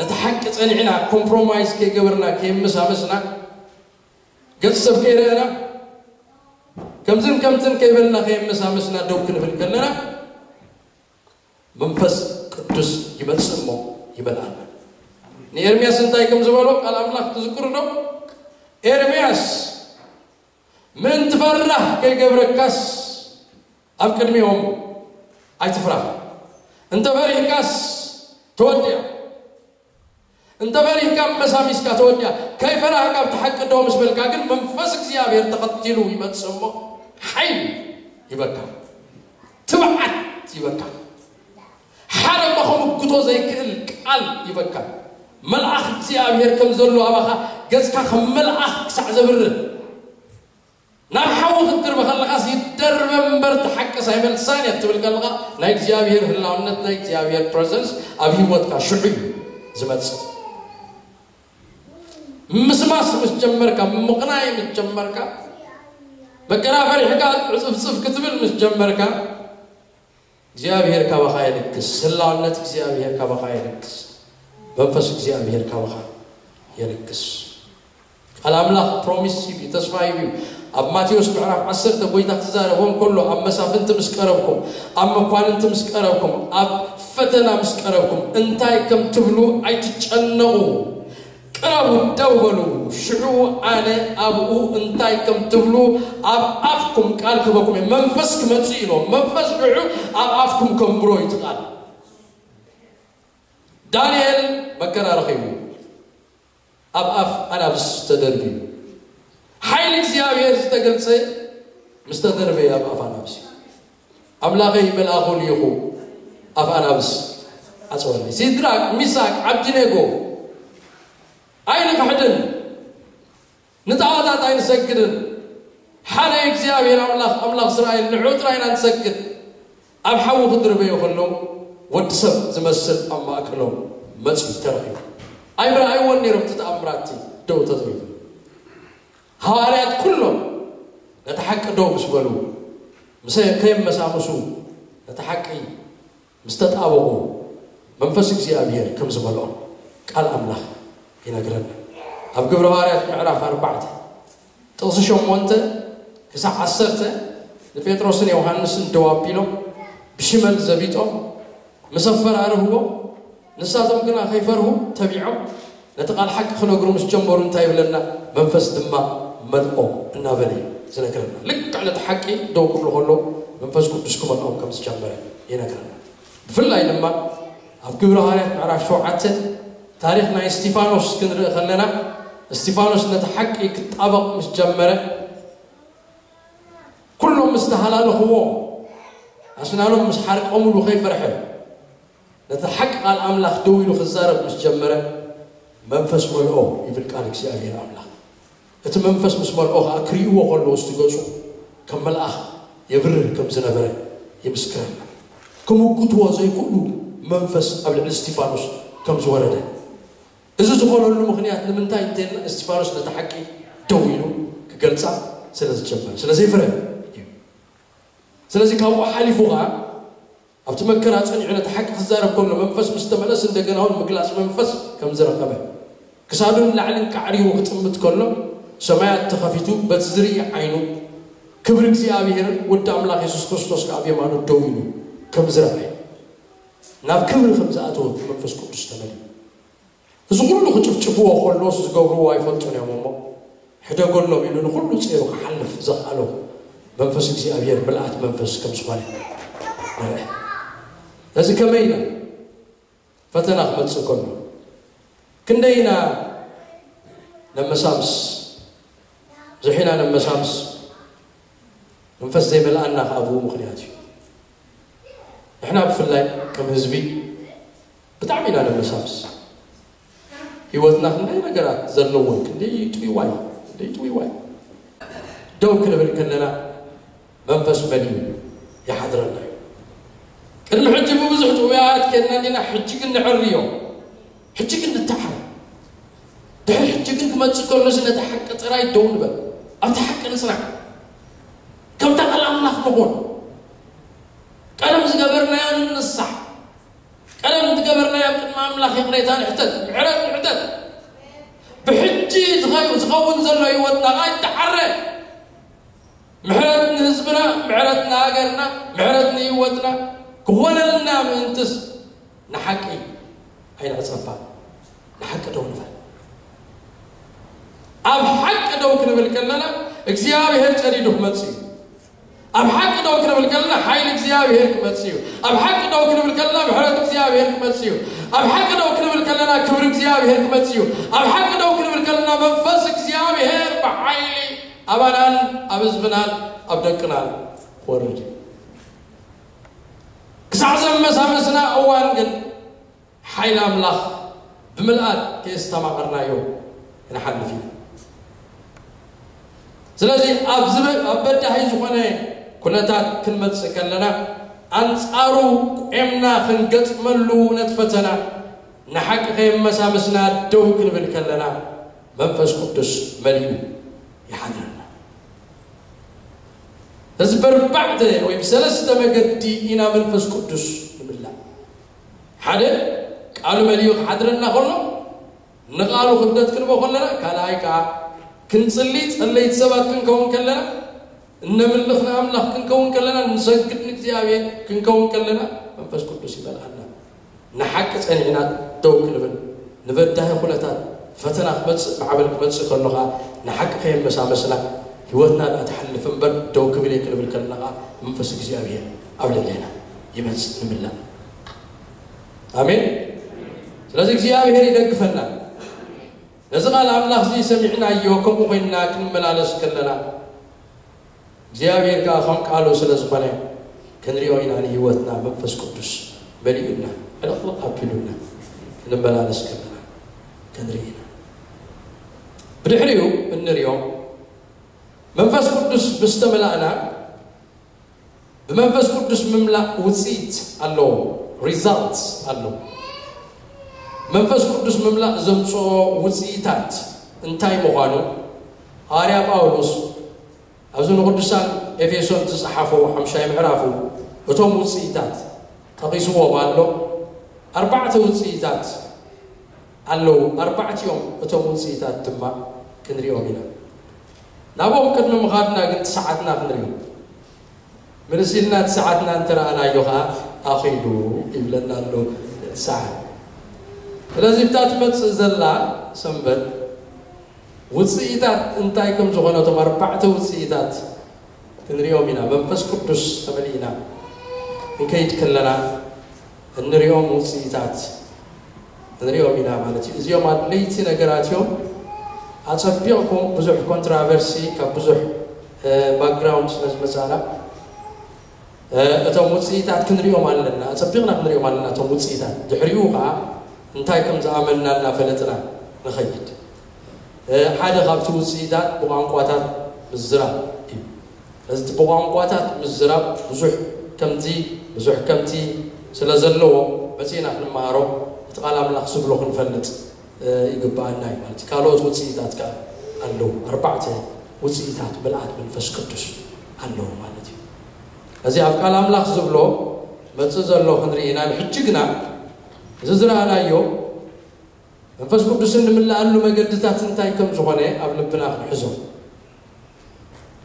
ነቲ ሓቂ ፀኒዕና ኮምፕሮማይዝ ከይገበርና ከይመሳመስና ገፅ ሰብ ከምዝን ከምዝን ከይበልና ከየመሳመስና ደው ክንብል ከለና መንፈስ ቅዱስ ይመፅእ እሞ ይበልዓና ንኤርምያስ እንታይ ከም ዝበሎ ቃል ኣምላኽ ትዝክሩ ዶ ኤርምያስ ምን ትፈራህ ከይገብረካስ ኣብ ቅድሚኦም ኣይትፍራህ እንተፈሪሕካስ ተወዲያ انت باري كم مساميس كاتونيا كيف راح كم تحقق دوم اسمه من فسق زيابير تقتلوا يمن سمو حي يبقى تبعت يبقى حرم بخم كتو زي كل قال يبكى ملأخ زيابير كم زلوا أبخا جزك خم ملأخ سع زبر ناب حوخ الدرب خلقا سيدرب مبر تحق سايب لسانية تبل قلقا نايك زيابير هلاونت نايك زيابير بريزنس أبي وتكا شعي زمت سمو مسماس مسجمرك مقناي مسجمرك بكرافر حكا عصف صف كتب المسجمرك زيابير كبخا يلكس سلالت زيابير كبخا يلكس بفس زيابير كبخا يلكس على أملاك بروميس يبي تسمع يبي أب ما تيوس بعرف عصر تبوي تختزار هون كله أب مسافة أنت مسكربكم أب مقال أنت مسكربكم أب فتنا مسكربكم أنتاي كم تبلو أي تتشنغو كرهو تاولو شنو انا ابو انتاي كم تبلو اب افكم قال كبكم منفس كما تصيلو منفس رعو اب افكم كم برو يتقال دانيال بكرا رخيبو اب اف انا بس تدربي حيل اكزيابير تقلصي مستدربي اب اف انا بس املاقي ملاقو ليخو اف انا بس اصولي سيدراك ميساك عبدينيغو عينك حدن نتعادى عين سكد حالة إكزيابين أملاخ أملاخ سرائيل نعوت رأينا نسكد أم حاو خدر بيو خلو واتسب زمسل أما أكلو مزل ترخي أي برا أي واني رب تتأمراتي دو تطبيق هاريات كلهم نتحك دو بسبلو مسي قيم مسامسو نتحكي مستطابقو منفس إكزيابين كم زمالو قال أملاخ ينقرنا أب قبر هاريات معراف أربعة تغسشهم وانت كسا عصرت لبيتروسن يوهانس دوابينو بشمل زبيتو مسفر عرهو نساتهم كنا خيفره تبيعهم نتقال حق خنقرو مش جمبور انتايب لنا منفس دماء ملقو النابلي زنكرنا لك على تحكي دو دوكم لغلو منفس قدسكم الأو كمس جمبر ينكرنا بفلاي لما أب قبر واريات هاريات شو شوعة تاريخنا استيفانوس كن خلنا استيفانوس نتحقق كطبق مش جمرة كلهم مستهلال هو عشان أنا مش حرق أمه لخي فرحه نتحقق الأملاخ دوي خزارة مش جمرة منفس ملؤه يبل كانك سي أبي الأملاخ እቲ መንፈስ ምስ መልኦ ከዓ ክርእይዎ ከሎ ውስቲ ገፁ ከም መልኣኽ የብርህ ከም ዝነበረ كم وقت وازي كله منفس قبل الاستيفانوس كم ዝወረደ إذا تقولوا له مغنيات من تاي تين استفارش لتحكي تويلو كجلسة سلازي تشبان سلازي فرن سلازي كهو حالي فوغا أبتمكر أتخني عنا تحكي تزارة كله منفس مستملا سندقنا هون مكلاس منفس كم زرق قبل كسابن لعلن كعري وقتمت كله سمايات تخافيتو بتزري عينو كبرك زي أبيهر ودى أملاك يسوس كرسطوس كأبيه مانو تويلو كم زرق ناف كبر خمزة أتوه منفس كبرس تملي زوجون لو كتشوف تشوفوا خلوص زقبروا يفطون يا ماما حدا قول لهم إنه نخلو تسيرو حلف زقالو منفس إكسيابير بلعت منفس كم سوالي لازم كمينا فتنا أحمد سكنو كندينا لما سامس زحينا لما سامس منفس زي بلعنا أبو مخنياتي إحنا بفلاي كم هزبي بتعمينا لما سامس يوزن نحن أي نجارة زرنوك دي تويواي دي تويواي دو كنا بنكلنا منفس بني يا حضر الله كنا حج بوزعت ويات كنا لنا حجك النعر يوم حجك النتحر ده حجك انت ما تشكر نجنا تحك تراي دون بل أتحك نصنع كم تقل عن نخبون قال مزقبرنا يا نصح أنا من تقبرنا يا الله ما ملاخي قريتان حتى عرق احتد بحجي تغيو تغون زلو يودنا غاي تحرك محرت نزبنا محرت اقرنا محرت نيوتنا كوانا لنا من تس نحكي هاي عصفا نحكي دون فان أب حق دو كنبل كلنا اكسيابي هل تريدو منسي ኣብ ሓቂ ዶ ክንብል ከለና ሓይሊ እግዚኣብሄር ክመፅ እዩ ኣብ ሓቂ ዶ ክንብል ከለና ምሕረት እግዚኣብሔር ክመፅ እዩ ኣብ ሓቂ ዶ ክንብል ከለና ክብሪ እግዚኣብሄር ክመፅ እዩ ኣብ ሓቂ ዶ ክንብል ከለና መንፈስ እግዚኣብሄር ብሓይሊ ኣባናን ኣብ ህዝብናን ኣብ ደቅናን ክወርድ እዩ ክሳዕ ዘመሳመስና እዋን ግን ሓይሊ ኣምላኽ ብምልኣት ከየስተማቐርናዮ ንሓልፍ እዩ ስለዚ ኣብ በዲ ኩነታት ክንመፅእ ከለና ኣንፃሩ ቆምና ክንገጥመሉ እውነት ፈተና ንሓቂ ከየመሳምስና ደው ክንብል ከለና መንፈስ ቅዱስ መሊኡ ይሓድረና እዚ በርባዕተ ወይ ብሰለስተ መገዲ ኢና መንፈስ ቅዱስ ንምምላእ ሓደ ቃሉ መሊኡ ክሓድረና ከሎ ንቃሉ ክብደት ክንቦ ከለና ካልኣይ ከዓ ክንፅሊ ፀለይቲ ሰባት ክንከውን ከለና إن من لخنا أملاخ كنكون كلنا نسجد نكتيابي كنكون كلنا منفس قدس يبلعنا نحك تنعنا توك لفن نبدأ خلتات فتنا خبص عمل خبص كلنا نحك خيم مسامسنا هيوتنا نتحلف نبر توكل بلي كل بالكلنا منفس يبلعنا أبل لنا يمس نملا آمين ስለዚ እግዚኣብሔር ይደግፈና ነዚ ቃል ኣምላኽ እዚ ሰሚዕናዮ ከምኡ ኮይንና ክንመላለስ ከለና እግዚአብሔር ጋር አሁን ቃሉ ስለዝኾነ ክንሪኦ ኢና ንህይወትና መንፈስ ቅዱስ በልዩና ዕልቕልቕ ኣቢሉና ክንመላለስ ከለና ክንርኢ ኢና ብድሕሪኡ እንሪኦ መንፈስ ቅዱስ ምስተምላእና ብመንፈስ ቅዱስ ምምላእ ውፅኢት ኣለዎ ሪዛልት ኣለዎ መንፈስ ቅዱስ ምምላእ ዘምፅኦ ውፅኢታት እንታይ ምዃኑ ሐዋርያ ጳውሎስ أظن قدسان إفيسون تصحفه وحمشاي معرفه وتوم وصيتات تقيس هو بالله أربعة وصيتات قالوا أربعة يوم وتوم وصيتات تما كنري يومنا نابو كنا مغادنا قد ساعتنا كنري من سيلنا ساعتنا أنت رأنا يوها أخيلو إبلنا له ساعة لازم تاتمت زلا سنبت وسيدات انتايكم زغنا تمر بعته وسيدات نريوم هنا بنفس قدس تملينا ان كي يتكلنا نريوم وسيدات نريوم هنا مالتي زيوم ليتي نقراتيوم اتشبيعكم بزح كونترافيرسي كبزح باك جراوند نجمزانا اتو موسيدات كنريوم علنا اتشبيعنا كنريوم علنا اتو موسيدات دحريوها انتايكم زعملنا لنا فلتنا نخيط هذا خبتو سيدات بقام قواتات مزرع أز بقام قواتات مزرع بزح كمتي بزح كمتي سلزلوه بس هنا احنا مهارو تقال عمل خصوب لو خنفلت يقبع الناي مالتي قالوا تقول سيدات كا قالوا أربعة وسيدات بلعت من فش قدش قالوا مالتي أزي أفكال عمل خصوب لو بس زلوه خنري هنا حجنا زلنا أنا يوم منفس قدس إن من لأنه ما قد تاتنتاي كم زغني قبل ابن آخر حزن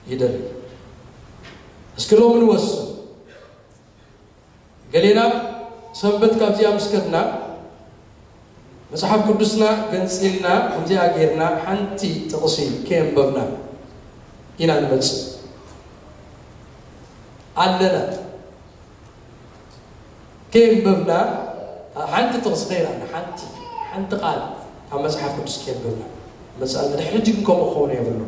يدري بس كلهم من وس قالينا سنبت كابتيا مسكتنا مسحب قدسنا قنسلنا ومتيا غيرنا حنتي تقصي كيم ببنا إنا نبس علنا كيم ببنا حنتي تقصي غيرنا حنتي ቃል ኣብ መፅሓፍ ቅዱስ ከየብልና መድሕሪ ሕጂ ግን ከምኡ ክኸውን የብሉ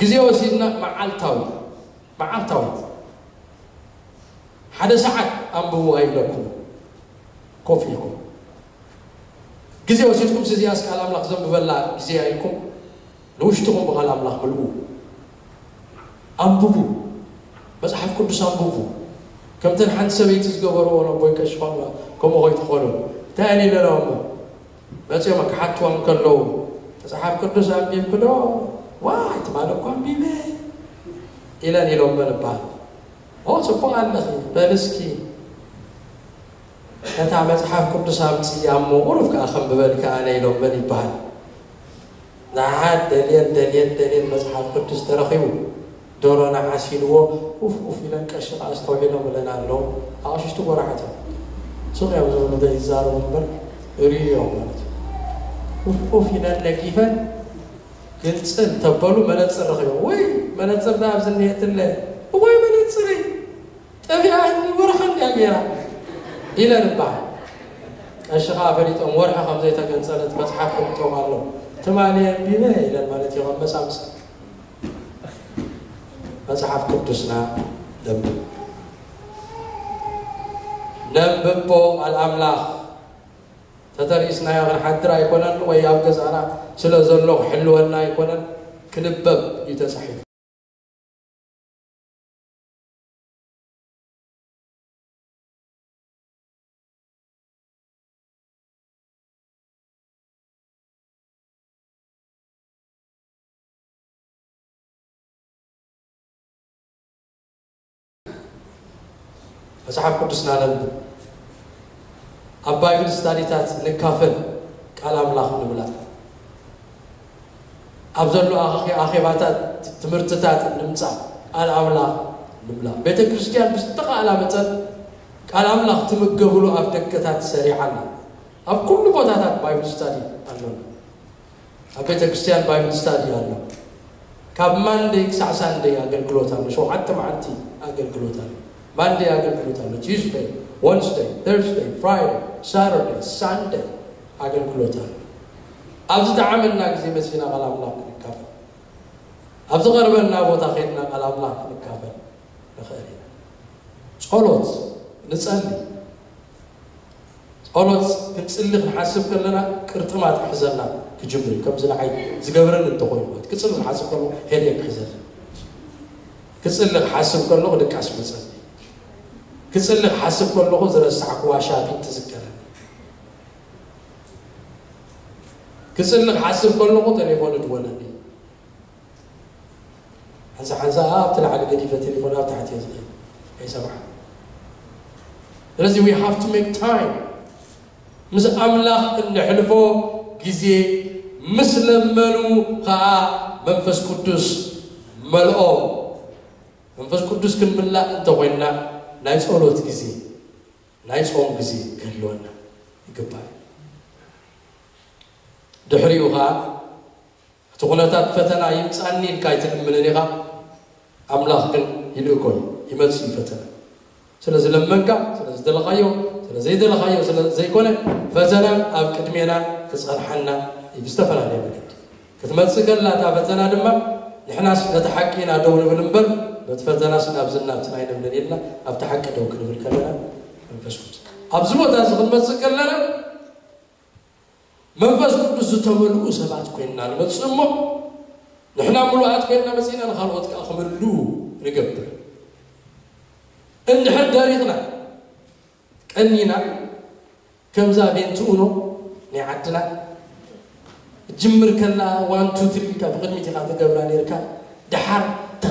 ግዜ ወሲድና መዓልታዊ መዓልታዊ ሓደ ሰዓት ኣንብቡ ኣይብለኩም ኮፍ ኢልኩም ግዜ ወሲድኩም ስዚያስ ቃል ኣምላኽ ዘንብበላ ግዜ ኢልኩም ንውሽጥኩም ብቓል ኣምላኽ ምልኡ ኣንብቡ መፅሓፍ ቅዱስ ኣንብቡ ከምተን ሓንቲ ሰበይቲ ዝገበርዎ ነቦይ ከሽፋ ከምኡ ኮይትኾኑ تاني للاوما بس يوم كحت وام كلو صحاب كده زعم بيم كلو واحد ما لو كان بيم إلى نيلوم بالبا هو سبعة الله بالسكي نتعامل صحاب كده زعم تيامو ورفق أخم ببل كأنا نيلوم بالبا نعاد دليل دليل دليل بس حاب كده دورنا عسيلو وف وف إلى أستوعينا ولا نعلو عاشش تقول رحته چون اوزو مده هزار و بر ریو مالت وفي لنا كيفان قلت تبالو ملاتسر رخيبا وي ملاتسر دا عبز النية الله وي ملاتسري تبي طيب عني ورخني أجيرا إلى ربع الشقاء فريتهم ورحة خمزة تكنسلت متحف فريتهم الله تمانية بما إلى المالت يغمس أمس متحف قدسنا دمه ደንብቦ አልኣምላኽ ተተርእስናዮ ክንሓድር ኣይኮነን ወይ ኣብ ገዛእና ስለ ዘሎ ክሕልወና ኣይኮነን ክንበብ እዩ ተፃሒፉ መጽሐፍ ቅዱስና ነንብ ኣብ ባይብል ስታዲታት ንካፈል ቃል ኣምላኽ ንብላ ኣብ ዘሎ ኣኼባታት ትምህርትታት ንምፃእ ቃል ኣምላኽ ንብላ ቤተ ክርስቲያን ብዝተኻእላ መፀን ቃል ኣምላኽ ትምገብሉ ኣብ ደገታት ሰሪሓ ኣብ ኩሉ ቦታታት ባይብል ስታዲ ኣሎ ኣብ ቤተ ክርስቲያን ባይብል ስታዲ ኣሎ ካብ ማንደይ ክሳዕ ሳንደይ ኣገልግሎት ኣሎ ሸውዓተ መዓልቲ ኣገልግሎት ኣሎ Monday I can close Tuesday, Wednesday, Thursday, Friday, Saturday, Sunday I can close ኣብዚ ተዓመልና ግዜ መሲና ቃል ኣምላክ ክንካፈል ኣብዚ ቀረበና ቦታ ከድና ቃል ኣምላክ ክንካፈል ንኽእል ኢና ጸሎት ንጸሊ ጸሎት ክንጽሊ ክንሓስብ ከለና ቅርጥማት ክሕዘና ክጅምር እዩ ከምዚ ንዓይ ዝገብረኒ እንተኮይኑ ማለት ክጽሊ ክንሓስብ ከለኹ ሄድየ ክሕዘኒ ክጽሊ ክሓስብ ከለኹ ድቃስ መጸሊ كسلخ حسب كل لغز رسعك واشاك انت زكرة كسلخ حسب كل لغز تليفون دولني حزا حزا تلع على قديفة تليفونات تحت يزغي أي سبعة لازم we have to make time مس أملاخ اللي حلفو جزي مسلم ملو خا منفس قدس ملؤو منفس قدس كن من لا انت وين لا ናይ ጸሎት ግዜ ናይ ጾም ግዜ ክህልወና ይግባእ ድሕሪኡ ከዓ እቲ ኩነታት ፈተና ይምፃኒ ኢልካ ይትልምንን ኢኻ ኣምላኽ ግን ይልእኮ እዩ ይመልስ እዩ ፈተና ስለ ዝለመንካ ስለ ዝደለኻዮ ስለ ዘይደለኻዮ ስለ ዘይኮነ ፈተና ኣብ ቅድሜና ክፀንሐና እዩ ብዝተፈላለየ መንገዲ ክትመፅእ ከላ እታ ፈተና ድማ ንሕናስ ነቲ ሓቂና ደው ንብል እምበር بتفتنا سن أبزنا أبتناي نبل يلا أبتحك كده وكل من كلنا من فسكت أبزمو تاس من فسكت كلنا من فسكت بس تقول أوسا بعد كينا نبتسمو نحنا ملو عاد كينا مسينا نخلوت كأخمر لو نقبل إن حد داريتنا أنينا كم زابين تونو نعدنا جمر كلا وان تو تري كابغني تلاتة قبل أن يركب دحر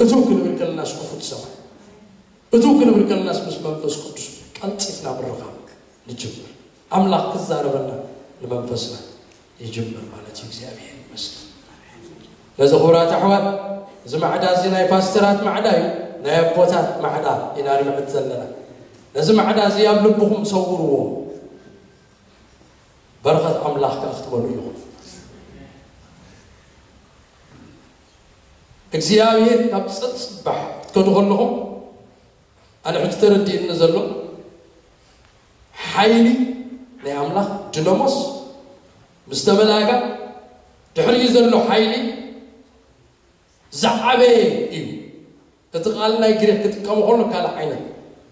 أتوكل من كل الناس كفوت سما أتوكل من كل الناس بسم الله فسكوت كان تسيفنا بالرغام لجبر أملاك كذارة بنا لما بسنا يجبر ما نتيك زيابين مسلم لزخورات أحوال زما عدا زينا يفاسترات معداي نايا بوتات معدا ينار متزلنا لازم عدا زياب لبهم صوروهم برغت أملاك كاختبروا يغفر እግዚኣብሔር ካብ ፀጥ ፅባሕ ክትከዱ ከለኹም ኣልዕቲ ተረዲእኒ ዘሎ ሓይሊ ናይ ኣምላኽ ድነሞስ ምስ ተመላጋ ድሕሪ ዘሎ ሓይሊ ዝዓበየ እዩ እቲ ቃል ናይ ግሪክ ክጥቀሙ ከሎ ካልእ ዓይነት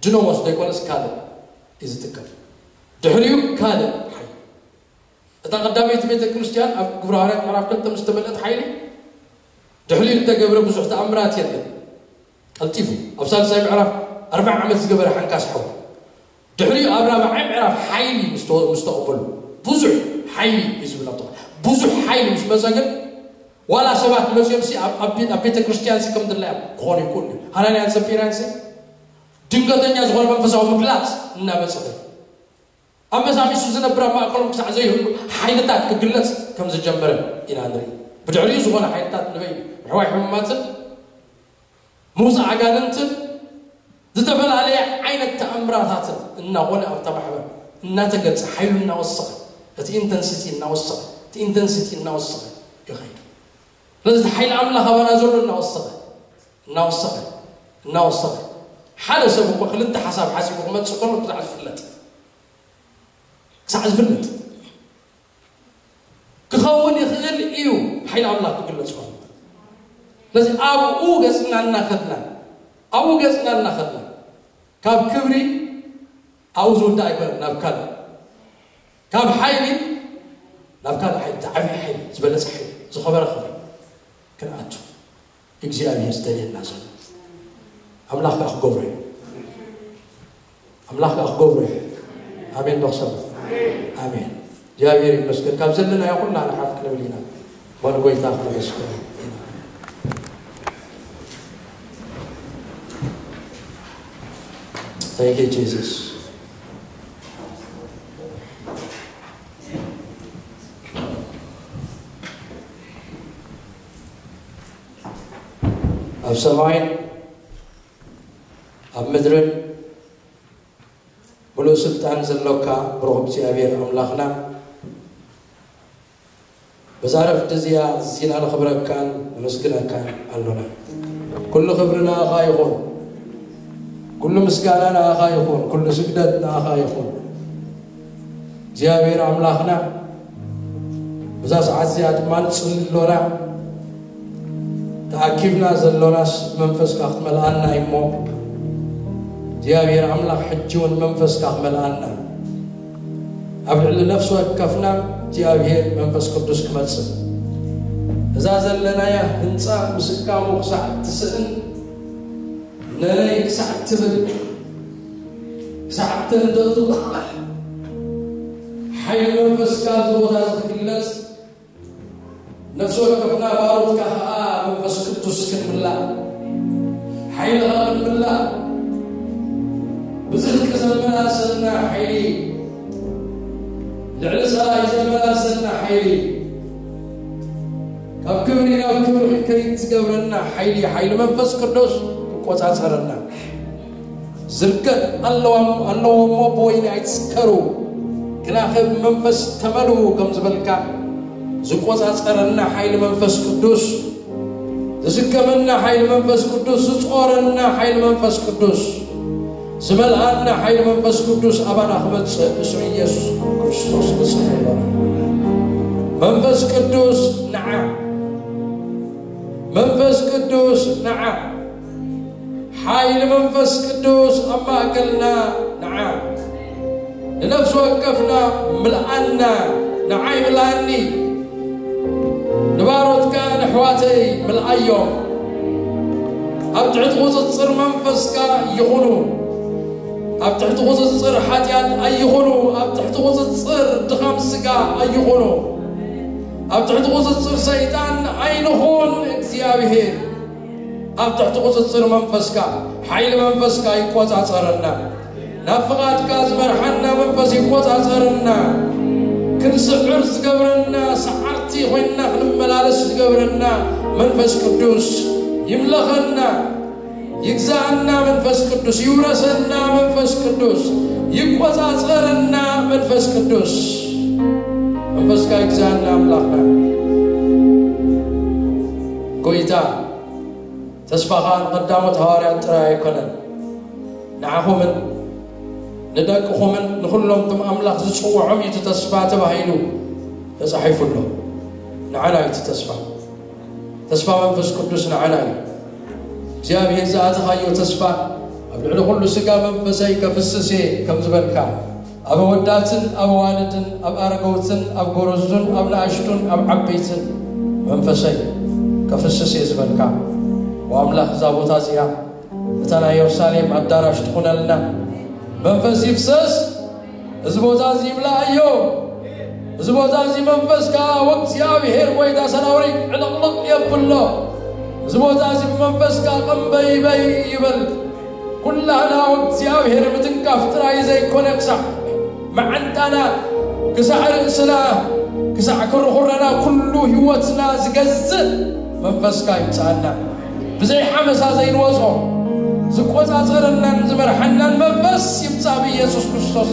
ድነሞስ ዘይኮነስ ካልእ እዩ ዝጥቀም ድሕሪኡ ካልእ ሓይሊ እታ ቀዳመይቲ ቤተ ክርስትያን ኣብ ግብረ ሃርያት ምዕራፍ ክልተ ምስ ተመልአት ሓይሊ تحليل انت قبل ابو زحت امرات يد التيفو ابصار سايب عرف اربع عمل قبل حنكاس حوض تحليل ابرا ما عيب عرف حيلي مستو مستقبل بزح حيلي اسم الله بزح حيلي مش مساجد ولا سبات مش يمسي ابي ابي كريستيان سي كمد الله كوني كوني هل انا انسى بيرانسي دنگتني از غربان فسا هم كلاس نابل سبب اما سامي سوزنا برا ما اقلم سعزيه حيلتات كدلس كم زجمبر الى اندري بجعلي زغونا حيلتات نبيني روح حماتن موسى عجالنتن زتفل عليه عين التأمرات هاتن إن هون أفتح حبر إن تجد حيل إن وصق تي إنتنسيتي إن وصق تي إنتنسيتي إن وصق يا خي حيل عمله خبر أزول إن وصق إن وصق إن وصق حالة سبب وقل حساب حاسب وقمت سكر وطلع الفلت ساعة الفلت كخوني خير إيو حيل عمله كل سكر بس أو أوجسنا نخذنا أو أوجسنا نخذنا كاب كبري أو زود أكبر نبكنا كاب حيلي نبكنا حيلي تعبي حيلي زبل سحيل زخبر خبري كان أتو إجزي أبي يستني الناس أملاك أخ قبري أملاك أخ قبري آمين نقصد آمين جابير المسكين كاب زلنا يقولنا على حرف كلمة لنا وانا قويت أخ مسكين Thank you, Jesus. Ab سامعين؟ أب مدرن بلو سلطان زلوكا برغم تيابير أملاخنا بزارف دزيا زينا الخبرة كان ونسكنا كان ألونا كل خبرنا غايغون كل مسكانا أخا يكون كل سجدة أخا يكون جابير أملاخنا بزاس عزيات ما نسل اللورا تأكيبنا زلوناس منفس كاختمل أنا إمو جابير أملاخ حجون منفس كاختمل أنا أبعل نفسه كفنا جابير منفس قدس كمالسل إذا زلنا يا إنسان مسكا مقصع تسئل ናይ ክሳዕ ትብል ክሳዕ ተንደጡ ሓይል መንፈስካ ዝቦታ ዝትግለፅ ነፍሲ ወከፍና ባሮትካ ከዓ መንፈስ ቅዱስ ክንምላእ ሓይልኻ ክንምላእ ብፅድቂ ዘመላሰና ሓይሊ ልዕሊ ሰላይ ዘመላሰና ሓይሊ ካብ ክብሪ ናብ ክብሪ ከይትገብረና ሓይሊ ሓይሊ መንፈስ ቅዱስ ይቆጻጸርና ዝርቀት ኣለዎሞ ብወይኒ ኣይትስከሩ ግናኸብ መንፈስ ተመልኡ ከም ዝበልካ ዝቆፃፀረና ሓይሊ መንፈስ ቅዱስ ዝስከመና ሓይሊ መንፈስ ቅዱስ ዝፀረና ሓይሊ መንፈስ ቅዱስ ዝመልኣና ሓይሊ መንፈስ ቅዱስ ኣባና ክመፅእ ብስም ኢየሱስ ክርስቶስ ንስክሎ መንፈስ ቅዱስ ንዓ መንፈስ ቅዱስ ንዓ حي لمنفس قدوس أماكلنا نعم لنفس وقفنا ملأنا نعم ملأني نبارك كان حواتي ملأيوم أبتعد تحت غوز منفس كا يغنو أبتعد غوز تصير حاتيان أي يغنو أبتعد تحت غوز تصير دخام سكا أي يغنو أبتعد تحت غوز تصير سيطان أي نخون إكزيابهين ኣብ ትሕቲ ቁፅፅር መንፈስካ ሓይሊ መንፈስካ ይቆፃፀረና ናብ ፍቓድካ ዝበርሐና መንፈስ ይቆፃፀረና ክንስዕር ዝገብረና ሰዓርቲ ኮይንና ክንመላለስ ዝገብረና መንፈስ ቅዱስ ይምለኸና ይግዛአና መንፈስ ቅዱስ ይውረሰና መንፈስ ቅዱስ ይቆፃፀረና መንፈስ ቅዱስ መንፈስካ ይግዛአና ኣምላኽና ጎይታ ተስፋኻ ንቐዳሞት ሃዋርያት ጥራይ ኣይኮነን ንዓኹምን ንደቅኹምን ንኩሎም ቶም ኣምላኽ ዝፅውዖም እዩ ተስፋ ተባሂሉ ተፃሒፉሎ ንዓና እዩ ተስፋ ተስፋ መንፈስ ቅዱስ ንዓና እዩ እግዚኣብሔር ዝኣተኻዮ ተስፋ ኣብ ልዕሊ ኩሉ ስጋ መንፈሰይ ከፍስስ እየ ከም ዝበልካ ኣብ ኣወዳትን ኣብ ኣዋልድን ኣብ ኣረገውትን ኣብ ጎረዙን ኣብ ንኣሽቱን ኣብ ዓበይትን መንፈሰይ ከፍስስ እየ ዝበልካ واملاخ زابوتا زيا اتانا يوساليم عداراش تخونا لنا منفس يفسس زبوتا زي بلا ايو زبوتا زي منفس كا وقت زيا بهير ويدا سناوري علقلق يبلو زبوتا زي منفس كا قم بي بي يبل كلنا وقت زيا بهير متنكا فتراي زي كونكسا معنتنا كسع رأسنا كسع كرهرنا كله هوتنا زقز منفس كا يمسعنا بزي حمسا زي الوزو زكوزا زرنا زمرحنا المنفس يبصاب يسوس كرستوس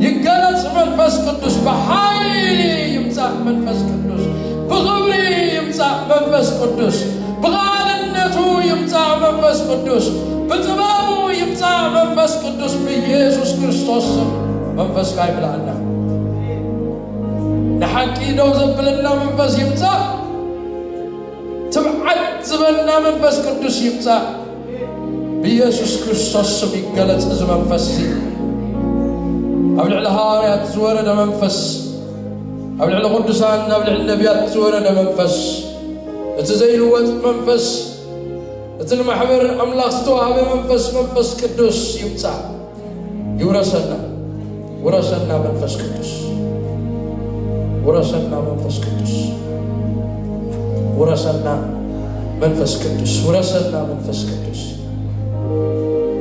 يقلص منفس قدس بحيلي يمصاب منفس قدس بغبري يمصاب منفس قدس بغال النتو يمصاب منفس قدس بتبابو يمصاب منفس قدس بيسوس كرستوس منفس قايب لعنا نحكي نوزب لنا منفس يمصاب زمن من فس كنتوس يمتع بيسوس كرسوس سمي قلت زمن فس أبلع الهارة تزورة من فس أبلع القدسان أبلع النبيات تزورة من فس تزي الوت من فس تنمحبر أملاك ستوها من فس من فس كدوس يمتع يورسنا ورسنا من فس كدوس ورسنا من فس كدوس ورسلنا መንፈስ ቅዱስ ውረሰና መንፈስ ቅዱስ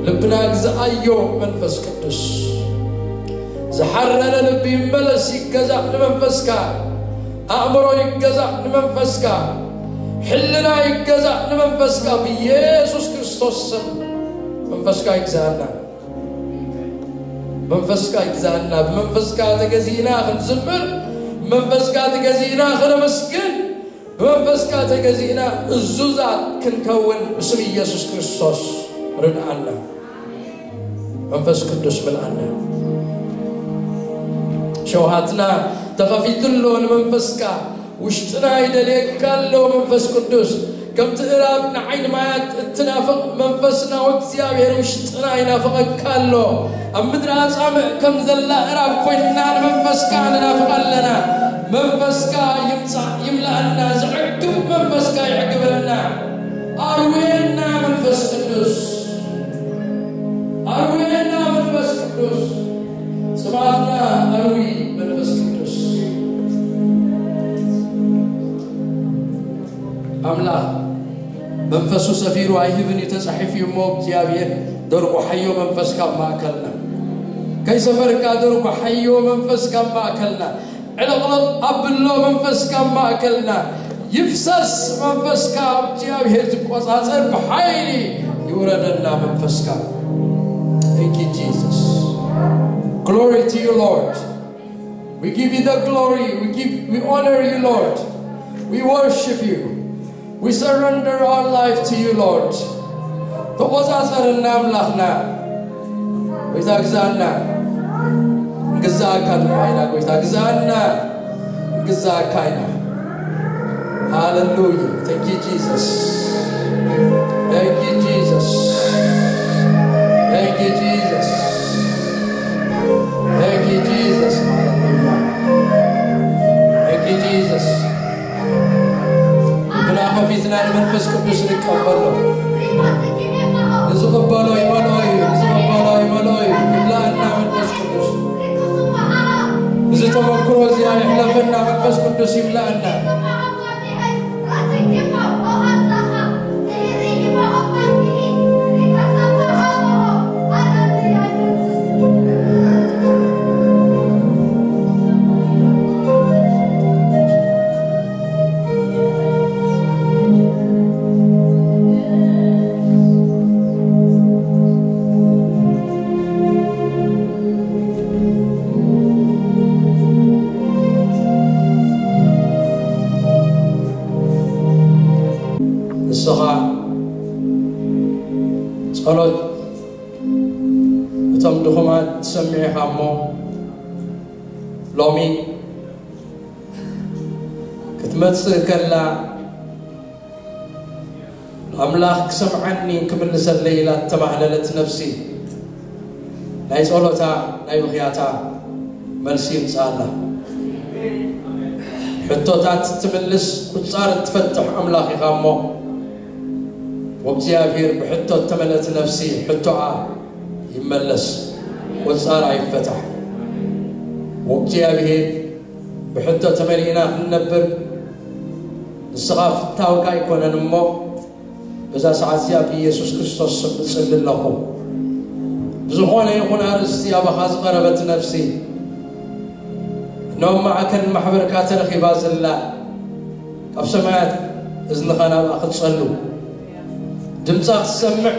ልብናን ዝኣዮ መንፈስ ቅዱስ ዝሓረረ ልቢ ይመለስ ይገዛእ ንመንፈስካ ኣእምሮ ይገዛእ ንመንፈስካ ሕልና ይገዛእ ንመንፈስካ ብኢየሱስ ክርስቶስ ስም መንፈስካ ይግዛአና መንፈስካ ይግዛአና ብመንፈስካ ተገዚእና ክንዝምር መንፈስካ ተገዚእና ክነመስግን ብመንፈስካ ተገዚእና እዙዛት ክንከውን ብስም ኢየሱስ ክርስቶስ ርድአና መንፈስ ቅዱስ ምልአና ሸውሃትና ተኸፊትሎ ንመንፈስካ ውሽጥና ይደልየካሎ መንፈስ ቅዱስ ከምቲ እራብ ንዓይን ማያት እትናፍቕ መንፈስና ወእግዚኣብሔር ውሽጥና ይናፍቐካ ኣሎ ኣብ ምድሪ ኣጻምዕ ከም ዘላ እራብ ኮይንና ንመንፈስካ ንናፍቕ ኣለና መንፈስካ ይምላእና ዝዕግብ መንፈስካ ይዕግበና ኣርዌና መንፈስ ቅዱስ ኣርዌና መንፈስ ቅዱስ ጽባትና ኣርዊ መንፈስ ቅዱስ ኣምላኽ መንፈሱ ሰፊሩ ኣይህብን እዩ ተጻሒፍ እዩ እሞ እግዚኣብሔር ደርቁ ሓዮ መንፈስካ ማእከልና ከይሰፈርካ ደርቁ ሓዮ መንፈስካ ማእከልና الغرض أبلو منفسك ما أكلنا يفسس منفسك እግዚአብሔር ትቆጻጸር በኃይል ይውረደና መንፈስካ Thank you, Jesus. Glory to you, Lord. We give you the glory. We give we honor you, Lord. We worship you. We surrender our life to you, Lord. ተቆጻጸርና አምላክና ቤዛ ግዛና ግዛካ ድማይና ጎይታ ግዛና ግዛካ ይና ሃሌሉያ ተንኪ ጂሰስ ተንኪ ጂሰስ ተንኪ ጂሰስ ተንኪ ጂሰስ ሃሌሉያ ተንኪ ጂሰስ ብላ በፊትናን መንፈስ ቅዱስ ሊቀበል ነው እሱ ቀበለው ይበለው እሱ ቀበለው ይበለው ብላ እና መንፈስ ቅዱስ زي تبكروزي يا حلفنا قدوس يملأنا سميعها لومي كتمس كلا الأملاخ كسمعني كمن نزل ليلة تمعللت نفسي ناي صلوتا ناي بخياتا ملسي مصالة حتوتات تملس وصار تفتح أملاخي غامو وبزيافير بحتو تملت نفسي حتوها يملس وصار يفتح وقتها بهيك بحطه تمرينا النبر الصغاف تاوكا يكون نمو بذا ساعات يا في يسوس كريستوس صلى الله بزخونا يكون عرستي ابا خاز قربت نفسي نوم معك المحبر كاتر خباز الله كف سمعت اذن خانا اخذ صلو دمتا تسمع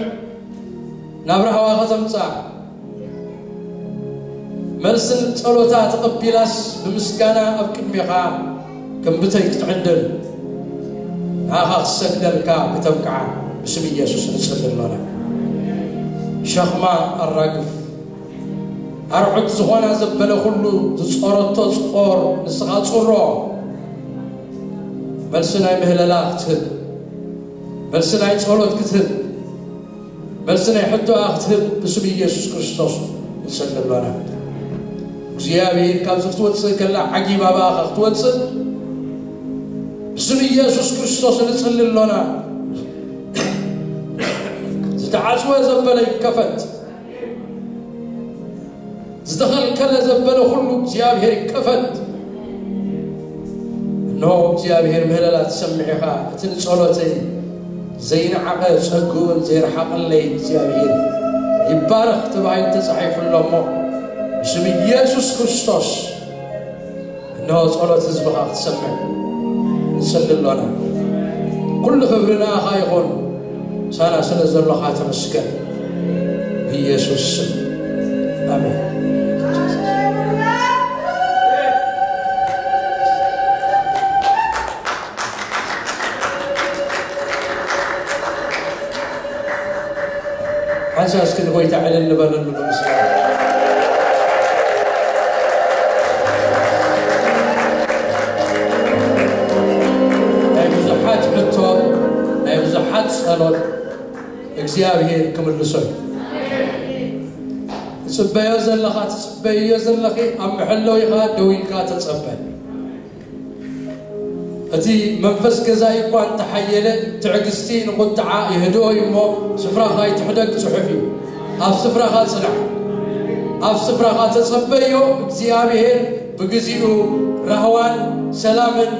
نبرها واخذ دمتا مرسل تلوتا تقبلاس بمسكانا أبكن ميخا كم بتيك تعندل آخا تسجدل كا بتوقع بسم يسوع نسجد لنا شخما الرقف أرعد زغونا زبنا خلو تصورت تصور نسخة صورو مرسل أي مهللا أختب مرسل أي تصورت كتب مرسل أي حتو أختب بسم يسوع كريستوس نسجد لنا زيابي كابس توتس كلا عجي بابا توتس بسم يسوس كريستوس اللي تصلي لنا زتعزوا زبلة كفت زدخل كلا زبلة خلو زيابير كفت نو زيابير مهلا لا تسمعها تنسولو تي زين عقل سكون زير حق الليل زيابير يبارك تبعين تصحيف اللهم اسم يسوس كريستوس انه صلاة تسبح تسمع نسلل لنا كل خبرنا خايفون سانا سنزل لها تمسكن بيسوس امين حساس كنت قلت على اللبن እግዚአብሔር ክምልሶይ ትፅበዮ ዘለኻ ትፅበዮ ዘለኺ ኣብ ምሕለው ኢኻ ደው ኢልካ ተፀበ እቲ መንፈስ ገዛኢ እኳ እንተሓየለ ትዕግስቲ ንቁጥዓ ይህድኦ እዩ እሞ ስፍራኻ ይትሕደግ ፅሑፍ እዩ ኣብ ስፍራኻ ፅናዕ ኣብ ስፍራኻ ተፀበዮ እግዚኣብሔር ብግዚኡ ራህዋን ሰላምን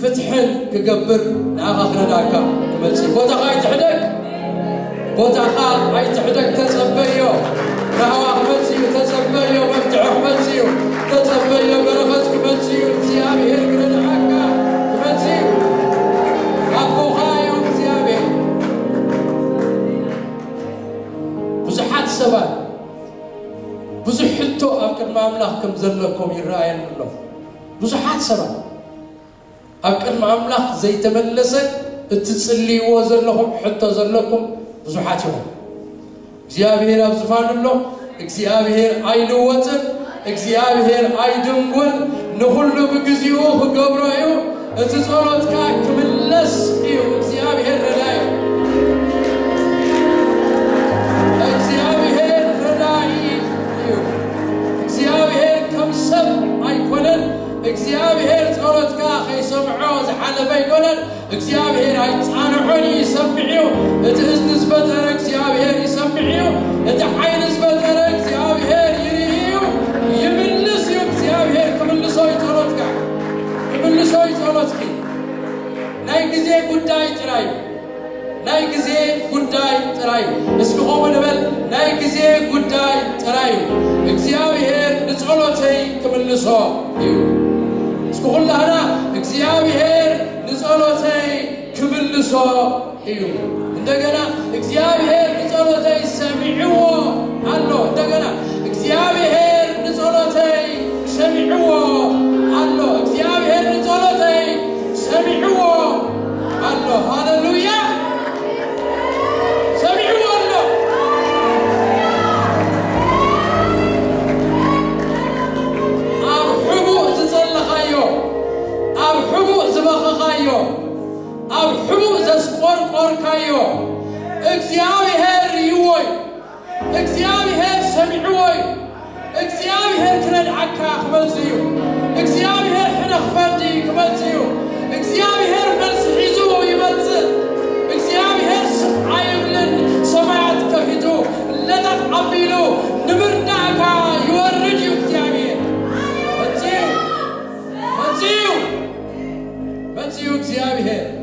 ፍትሕን ክገብር ንኣኻ ክረዳእካ ክመፅእ ቦታኻ ይትሕደግ بوتاخال أيت حدك تسبيو نهوا خمسيو تسبيو مفتح خمسيو تسبيو برفسك خمسيو انسيابي هرقل الحقا خمسيو أبو خايو انسيابي بزحات سبان بزحتو أبكر ما أملاك كم زلكم يرأيين منه بزحات سبان أبكر ما أملاك زي تملسك እትፅልይዎ ዘለኹም ሕቶ ዘለኩም بزحاتهم اغزيابهير ابزفان الله اغزيابهير اي لوتن اغزيابهير اي دنقل نهلو بقزيوه قبرايو اتزغلوت كاك من لس ايو اغزيابهير ردايو اغزيابهير ردايو كم سب اي قلن اغزيابهير تغلوت كاك اي سمعوز حالبا يقولن እግዚአብሔር ኣይፃንዑን ይሰምዕዩ እቲ እዝኒ ዝፈጠረ እግዚኣብሔር ይሰምዕዩ እቲ ዓይኒ ዝፈጠረ እግዚኣብሔር ይርእዩ ይምልስ እዩ እግዚኣብሔር ክምልሶ ይፀሎትካ ክምልሶ ይፀሎትኪ ናይ ግዜ ጉዳይ ጥራይ እዩ ናይ ግዜ ጉዳይ ጥራይ እስንኸም ንበል ናይ ግዜ ጉዳይ ጥራይ እዩ እግዚኣብሔር ንፀሎተይ ክምልሶ እዩ እስኩ ኩላህና እግዚኣብሔር እዩ እንደገና እግዚኣብሔር ንጸሎተይ ሰሚዕዎ ኣሎ እንደገና እግዚኣብሔር ንጸሎተይ ሰሚዕዎ ኣሎ እግዚኣብሔር ንጸሎተይ ሰሚዕዎ ኣሎ ሃሌሉያ korkayo እግዚአብሔር ይወይ እግዚአብሔር ሰሚዕወይ እግዚኣብሔር ክረድዓካ ክመጽእ እዩ እግዚኣብሔር ሕነ ክፈርዲ ክመጽእ እዩ እግዚኣብሔር መልሲ ሒዙ ይመጽእ እግዚኣብሔር ስምዓ ይብልን ሰማያት ከፊቱ ለጠፍ ዓቢሉ ንምርዳእካ ይወርድ እዩ እግዚኣብሔር መጽዩ መጽዩ መጽዩ እግዚኣብሔር